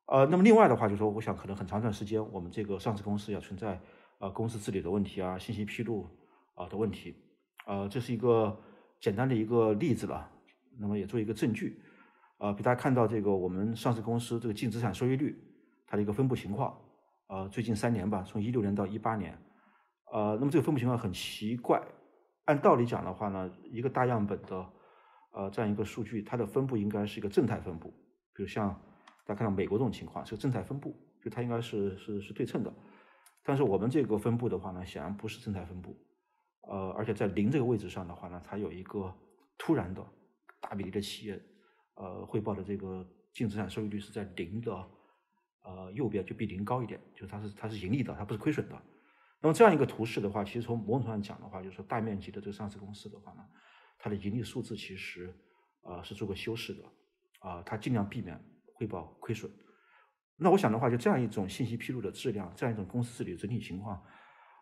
呃，那么另外的话，就是说，我想可能很长一段时间，我们这个上市公司要存在呃公司治理的问题啊，信息披露啊的问题，呃，这是一个简单的一个例子了。那么也做一个证据，呃，给大家看到这个我们上市公司这个净资产收益率它的一个分布情况，呃，最近三年吧，从一六年到一八年，呃，那么这个分布情况很奇怪，按道理讲的话呢，一个大样本的呃这样一个数据，它的分布应该是一个正态分布，比如像。大家看到美国这种情况是个正态分布，就它应该是是是对称的，但是我们这个分布的话呢，显然不是正态分布，呃，而且在零这个位置上的话呢，它有一个突然的大比例的企业，呃，汇报的这个净资产收益率是在零的，呃，右边就比零高一点，就是它是它是盈利的，它不是亏损的。那么这样一个图示的话，其实从某种程度上讲的话，就是说大面积的这个上市公司的话呢，它的盈利数字其实呃是做过修饰的，啊，它尽量避免。汇报亏损，那我想的话，就这样一种信息披露的质量，这样一种公司治理的整体情况，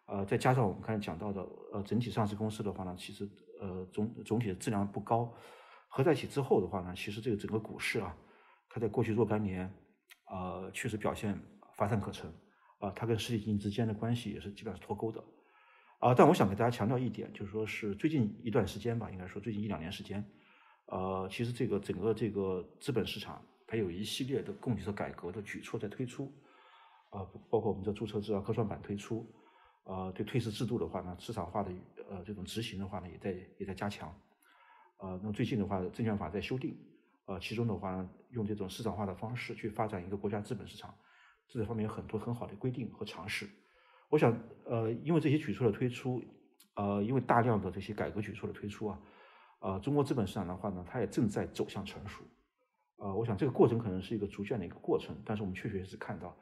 呃，再加上我们刚才讲到的，呃，整体上市公司的话呢，其实呃总总体的质量不高，合在一起之后的话呢，其实这个整个股市啊，它在过去若干年，呃，确实表现乏善可陈，啊，它跟实体经济之间的关系也是基本上是脱钩的，啊，但我想给大家强调一点，就是说是最近一段时间吧，应该说最近一两年时间，呃，其实这个整个这个资本市场它有一系列的供给侧改革的举措在推出，啊，包括我们的注册制啊、科创板推出，呃，对退市制度的话呢，市场化的呃这种执行的话呢，也在也在加强，呃，那么最近的话，证券法在修订。呃，其中的话，用这种市场化的方式去发展一个国家资本市场，这方面有很多很好的规定和尝试。我想，呃，因为这些举措的推出，呃，因为大量的这些改革举措的推出啊，呃，中国资本市场的话呢，它也正在走向成熟。呃，我想这个过程可能是一个逐渐的一个过程，但是我们确确实实看到，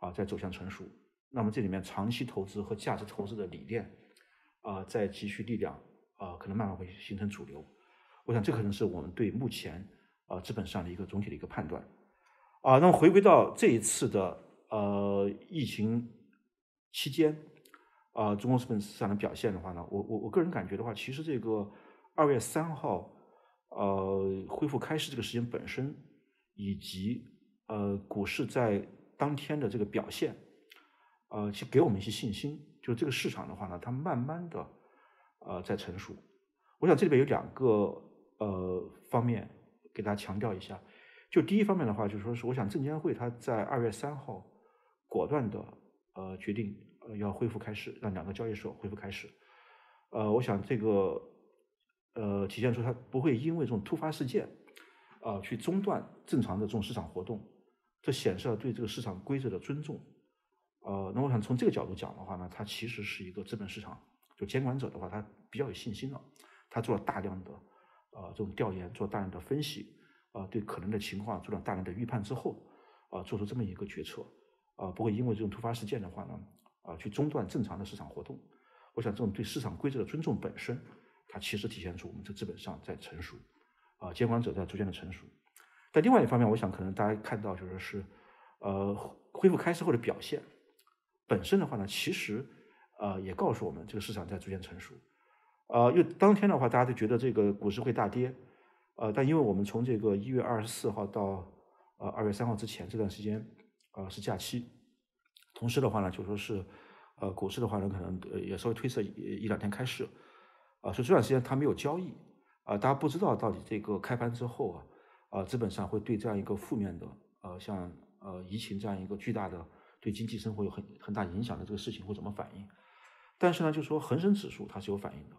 啊，在走向成熟。那么这里面长期投资和价值投资的理念，啊，在积蓄力量，啊，可能慢慢会形成主流。我想这可能是我们对目前。啊，资本上的一个总体的一个判断，啊，那么回归到这一次的呃疫情期间，啊，中国资本市场的表现的话呢，我我我个人感觉的话，其实这个二月三号呃恢复开市这个时间本身，以及呃股市在当天的这个表现，呃，其实给我们一些信心，就是这个市场的话呢，它慢慢的呃在成熟。我想这里边有两个呃方面。给大家强调一下，就第一方面的话，就是说是我想证监会他在二月三号果断的呃决定呃要恢复开市，让两个交易所恢复开市，呃，我想这个呃体现出它不会因为这种突发事件啊去中断正常的这种市场活动，这显示了对这个市场规则的尊重，呃，那我想从这个角度讲的话呢，它其实是一个资本市场就监管者的话，他比较有信心了，他做了大量的。啊，这种调研做大量的分析，啊，对可能的情况做了大量的预判之后，啊，做出这么一个决策，啊，不会因为这种突发事件的话呢，啊，去中断正常的市场活动。我想，这种对市场规则的尊重本身，它其实体现出我们这资本上在成熟，啊，监管者在逐渐的成熟。但另外一方面，我想可能大家看到就是是，呃，恢复开市后的表现本身的话呢，其实，呃，也告诉我们这个市场在逐渐成熟。呃，因为当天的话，大家都觉得这个股市会大跌，呃，但因为我们从这个一月二十四号到呃二月三号之前这段时间，呃是假期，同时的话呢，就说是呃股市的话呢，可能呃也稍微推测一两天开市，啊，所以这段时间它没有交易，啊，大家不知道到底这个开盘之后啊，啊，基本上会对这样一个负面的，呃，像呃疫情这样一个巨大的对经济生活有很很大影响的这个事情会怎么反应？但是呢，就说恒生指数它是有反应的。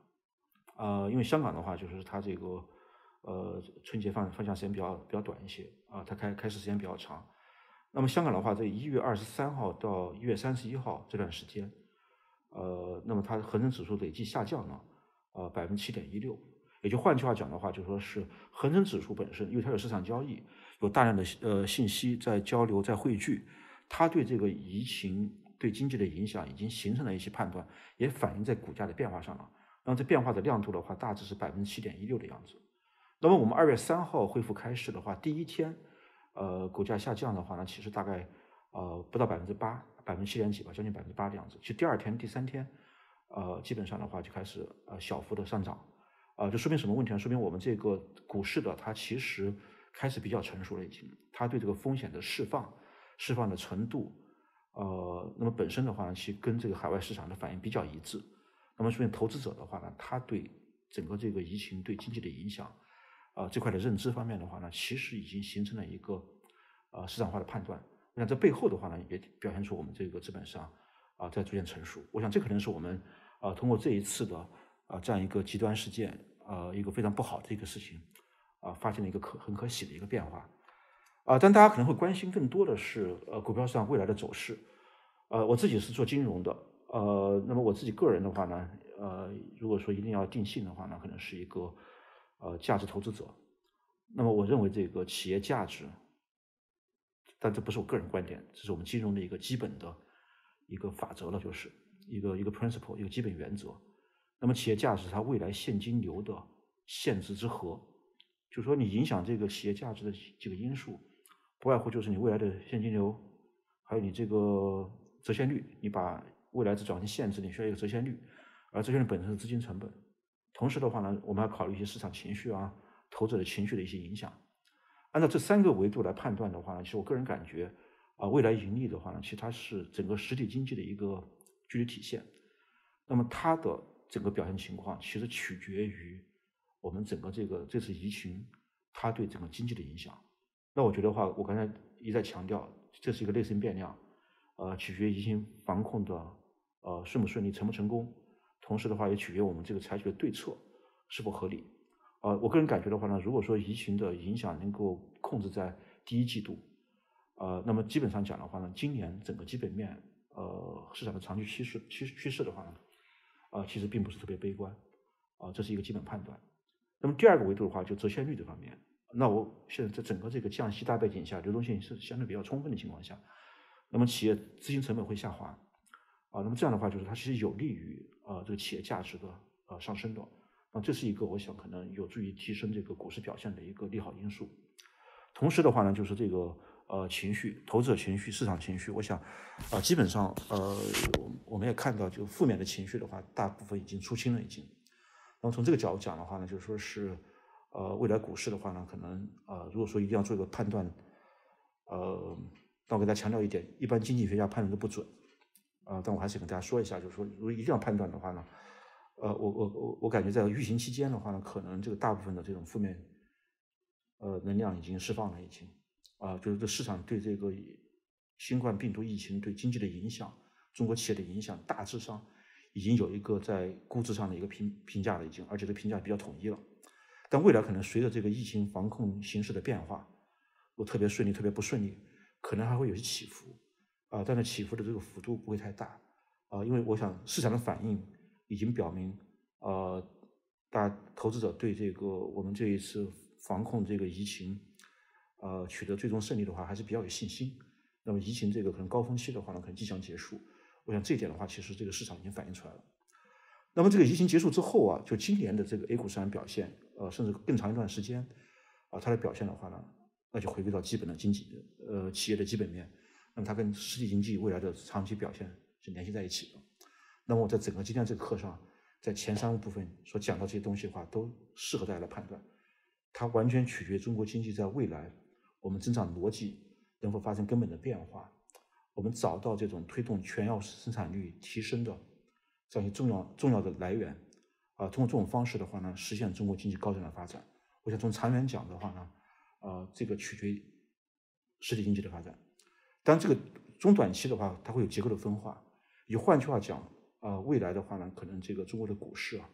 呃，因为香港的话，就是它这个呃春节放放假时间比较比较短一些啊，它开开始时间比较长。那么香港的话，在一月二十三号到一月三十一号这段时间，呃，那么它恒生指数累计下降了呃百分之七点一六。也就换句话讲的话，就说是恒生指数本身，因为它有市场交易，有大量的呃信息在交流在汇聚，它对这个疫情对经济的影响已经形成了一些判断，也反映在股价的变化上了。那么这变化的亮度的话，大致是百分之七点一六的样子。那么我们二月三号恢复开市的话，第一天，呃，股价下降的话呢，其实大概呃不到百分之八，百分之七点几吧，将近百分之八的样子。其实第二天、第三天，呃，基本上的话就开始呃小幅的上涨，啊，就说明什么问题呢？说明我们这个股市的它其实开始比较成熟了，已经，它对这个风险的释放、释放的程度，呃，那么本身的话呢，其实跟这个海外市场的反应比较一致。那么，说明投资者的话呢，他对整个这个疫情对经济的影响，啊这块的认知方面的话呢，其实已经形成了一个呃市场化的判断。我想这背后的话呢，也表现出我们这个资本上啊在逐渐成熟。我想这可能是我们啊通过这一次的啊这样一个极端事件，呃一个非常不好的一个事情啊，发现了一个可很可喜的一个变化。啊，但大家可能会关心更多的是呃股票市场未来的走势。呃，我自己是做金融的。呃，那么我自己个人的话呢，呃，如果说一定要定性的话呢，可能是一个呃价值投资者。那么我认为这个企业价值，但这不是我个人观点，这是我们金融的一个基本的一个法则了，就是一个一个 principle，一个基本原则。那么企业价值它未来现金流的现值之和，就是说你影响这个企业价值的几个因素，不外乎就是你未来的现金流，还有你这个折现率，你把未来是转型限制，你需要一个折现率，而折现率本身是资金成本。同时的话呢，我们要考虑一些市场情绪啊、投资者情绪的一些影响。按照这三个维度来判断的话呢，其实我个人感觉啊，未来盈利的话呢，其实它是整个实体经济的一个具体体现。那么它的整个表现情况其实取决于我们整个这个这次疫情它对整个经济的影响。那我觉得话，我刚才一再强调，这是一个内生变量，呃，取决于疫情防控的呃顺不顺利、成不成功，同时的话也取决于我们这个采取的对策是否合理。呃，我个人感觉的话呢，如果说疫情的影响能够控制在第一季度，呃，那么基本上讲的话呢，今年整个基本面呃市场的长期趋势趋趋势的话呢，呃，其实并不是特别悲观，啊，这是一个基本判断。那么第二个维度的话，就折现率这方面。那我现在在整个这个降息大背景下，流动性是相对比较充分的情况下，那么企业资金成本会下滑，啊，那么这样的话就是它其实有利于呃这个企业价值的呃上升的，那这是一个我想可能有助于提升这个股市表现的一个利好因素。同时的话呢，就是这个呃情绪、投资者情绪、市场情绪，我想啊基本上呃我们也看到，就负面的情绪的话，大部分已经出清了已经。那么从这个角度讲的话呢，就是说是。呃，未来股市的话呢，可能呃，如果说一定要做一个判断，呃，但我给大家强调一点，一般经济学家判断都不准，啊，但我还是跟大家说一下，就是说，如果一定要判断的话呢，呃，我我我我感觉在疫情期间的话呢，可能这个大部分的这种负面，呃，能量已经释放了，已经，啊，就是这市场对这个新冠病毒疫情对经济的影响，中国企业的影响，大致上已经有一个在估值上的一个评评价了，已经，而且这评价比较统一了。但未来可能随着这个疫情防控形势的变化，我特别顺利，特别不顺利，可能还会有些起伏，啊，但是起伏的这个幅度不会太大，啊，因为我想市场的反应已经表明，呃，大投资者对这个我们这一次防控这个疫情，呃，取得最终胜利的话，还是比较有信心。那么疫情这个可能高峰期的话呢，可能即将结束，我想这一点的话，其实这个市场已经反映出来了。那么这个疫情结束之后啊，就今年的这个 A 股市场表现。呃，甚至更长一段时间，啊，它的表现的话呢，那就回归到基本的经济，呃，企业的基本面，那么它跟实体经济未来的长期表现是联系在一起的。那么我在整个今天这个课上，在前三个部分所讲到这些东西的话，都适合大家来判断。它完全取决于中国经济在未来我们增长逻辑能否发生根本的变化，我们找到这种推动全要素生产率提升的这样一些重要重要的来源。啊，通过这种方式的话呢，实现中国经济高质量发展。我想从长远讲的话呢，呃，这个取决于实体经济的发展。但这个中短期的话，它会有结构的分化。以换句话讲，啊，未来的话呢，可能这个中国的股市啊，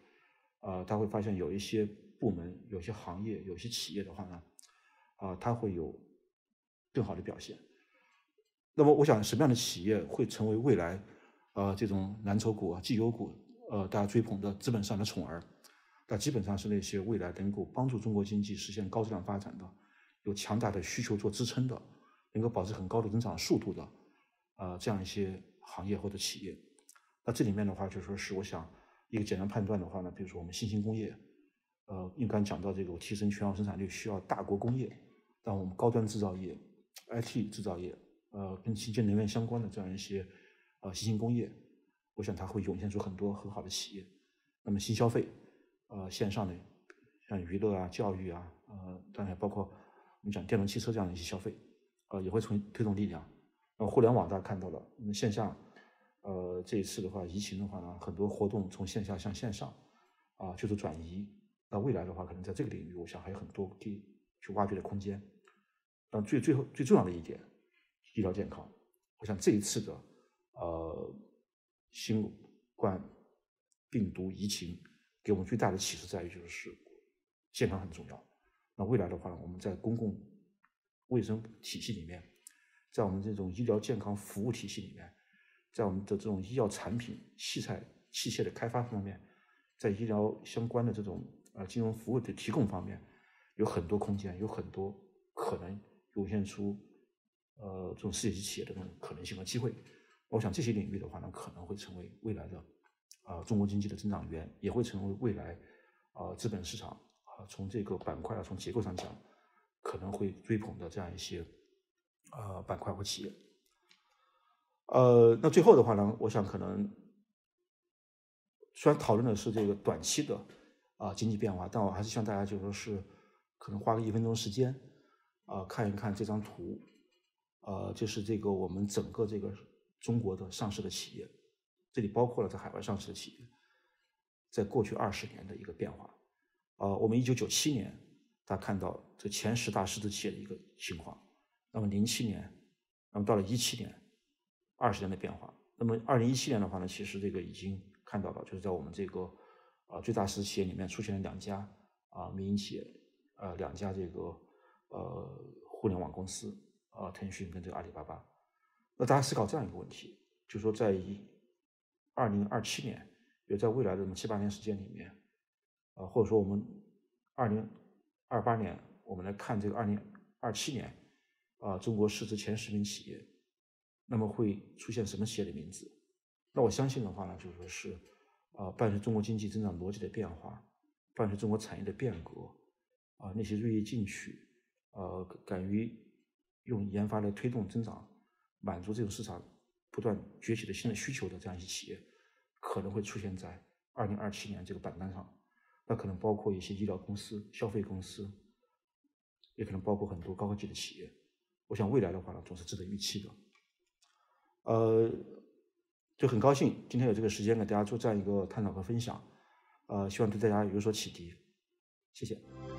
啊，它会发现有一些部门、有些行业、有些企业的话呢，啊，它会有更好的表现。那么，我想什么样的企业会成为未来，呃，这种蓝筹股啊、绩优股？呃，大家追捧的资本上的宠儿，那基本上是那些未来能够帮助中国经济实现高质量发展的，有强大的需求做支撑的，能够保持很高的增长速度的，呃，这样一些行业或者企业。那这里面的话，就说是我想一个简单判断的话呢，比如说我们新兴工业，呃，应该讲到这个提升全国生产率需要大国工业，但我们高端制造业、IT 制造业，呃，跟清洁能源相关的这样一些呃新兴工业。我想它会涌现出很多很好的企业，那么新消费，呃，线上的像娱乐啊、教育啊，呃，当然包括我们讲电动汽车这样的一些消费，呃，也会从推动力量。那互联网大家看到了，那线下，呃，这一次的话，疫情的话呢，很多活动从线下向线上，啊，就是转移。那未来的话，可能在这个领域，我想还有很多可以去挖掘的空间。但最最后最重要的一点，医疗健康，我想这一次的，呃。新冠病毒疫情给我们最大的启示在于，就是健康很重要。那未来的话，我们在公共卫生体系里面，在我们这种医疗健康服务体系里面，在我们的这种医药产品、器材、器械的开发方面，在医疗相关的这种呃金融服务的提供方面，有很多空间，有很多可能涌现出呃这种世界级企业的这种可能性和机会。我想这些领域的话呢，可能会成为未来的，呃，中国经济的增长源，也会成为未来，呃，资本市场啊，从这个板块啊，从结构上讲，可能会追捧的这样一些，呃，板块或企业。呃，那最后的话呢，我想可能，虽然讨论的是这个短期的啊经济变化，但我还是希望大家就说是，可能花个一分钟时间，啊，看一看这张图，呃，就是这个我们整个这个。中国的上市的企业，这里包括了在海外上市的企业，在过去二十年的一个变化。呃，我们一九九七年，大家看到这前十大市值企业的一个情况。那么零七年，那么到了一七年，二十年的变化。那么二零一七年的话呢，其实这个已经看到了，就是在我们这个呃最大市值企业里面出现了两家啊民营企业，呃两家这个呃互联网公司，啊腾讯跟这个阿里巴巴。那大家思考这样一个问题，就是说在二零二七年，也在未来的这么七八年时间里面。啊，或者说我们二零二八年，我们来看这个二零二七年，啊，中国市值前十名企业，那么会出现什么企业的名字？那我相信的话呢，就是说是，啊，伴随中国经济增长逻辑的变化，伴随中国产业的变革，啊，那些锐意进取，呃，敢于用研发来推动增长，满足这种市场不断崛起的新的需求的这样一些企业，可能会出现在二零二七年这个榜单上。那可能包括一些医疗公司、消费公司，也可能包括很多高科技的企业。我想未来的话呢，总是值得预期的。呃，就很高兴今天有这个时间给大家做这样一个探讨和分享，呃，希望对大家有所启迪。谢谢。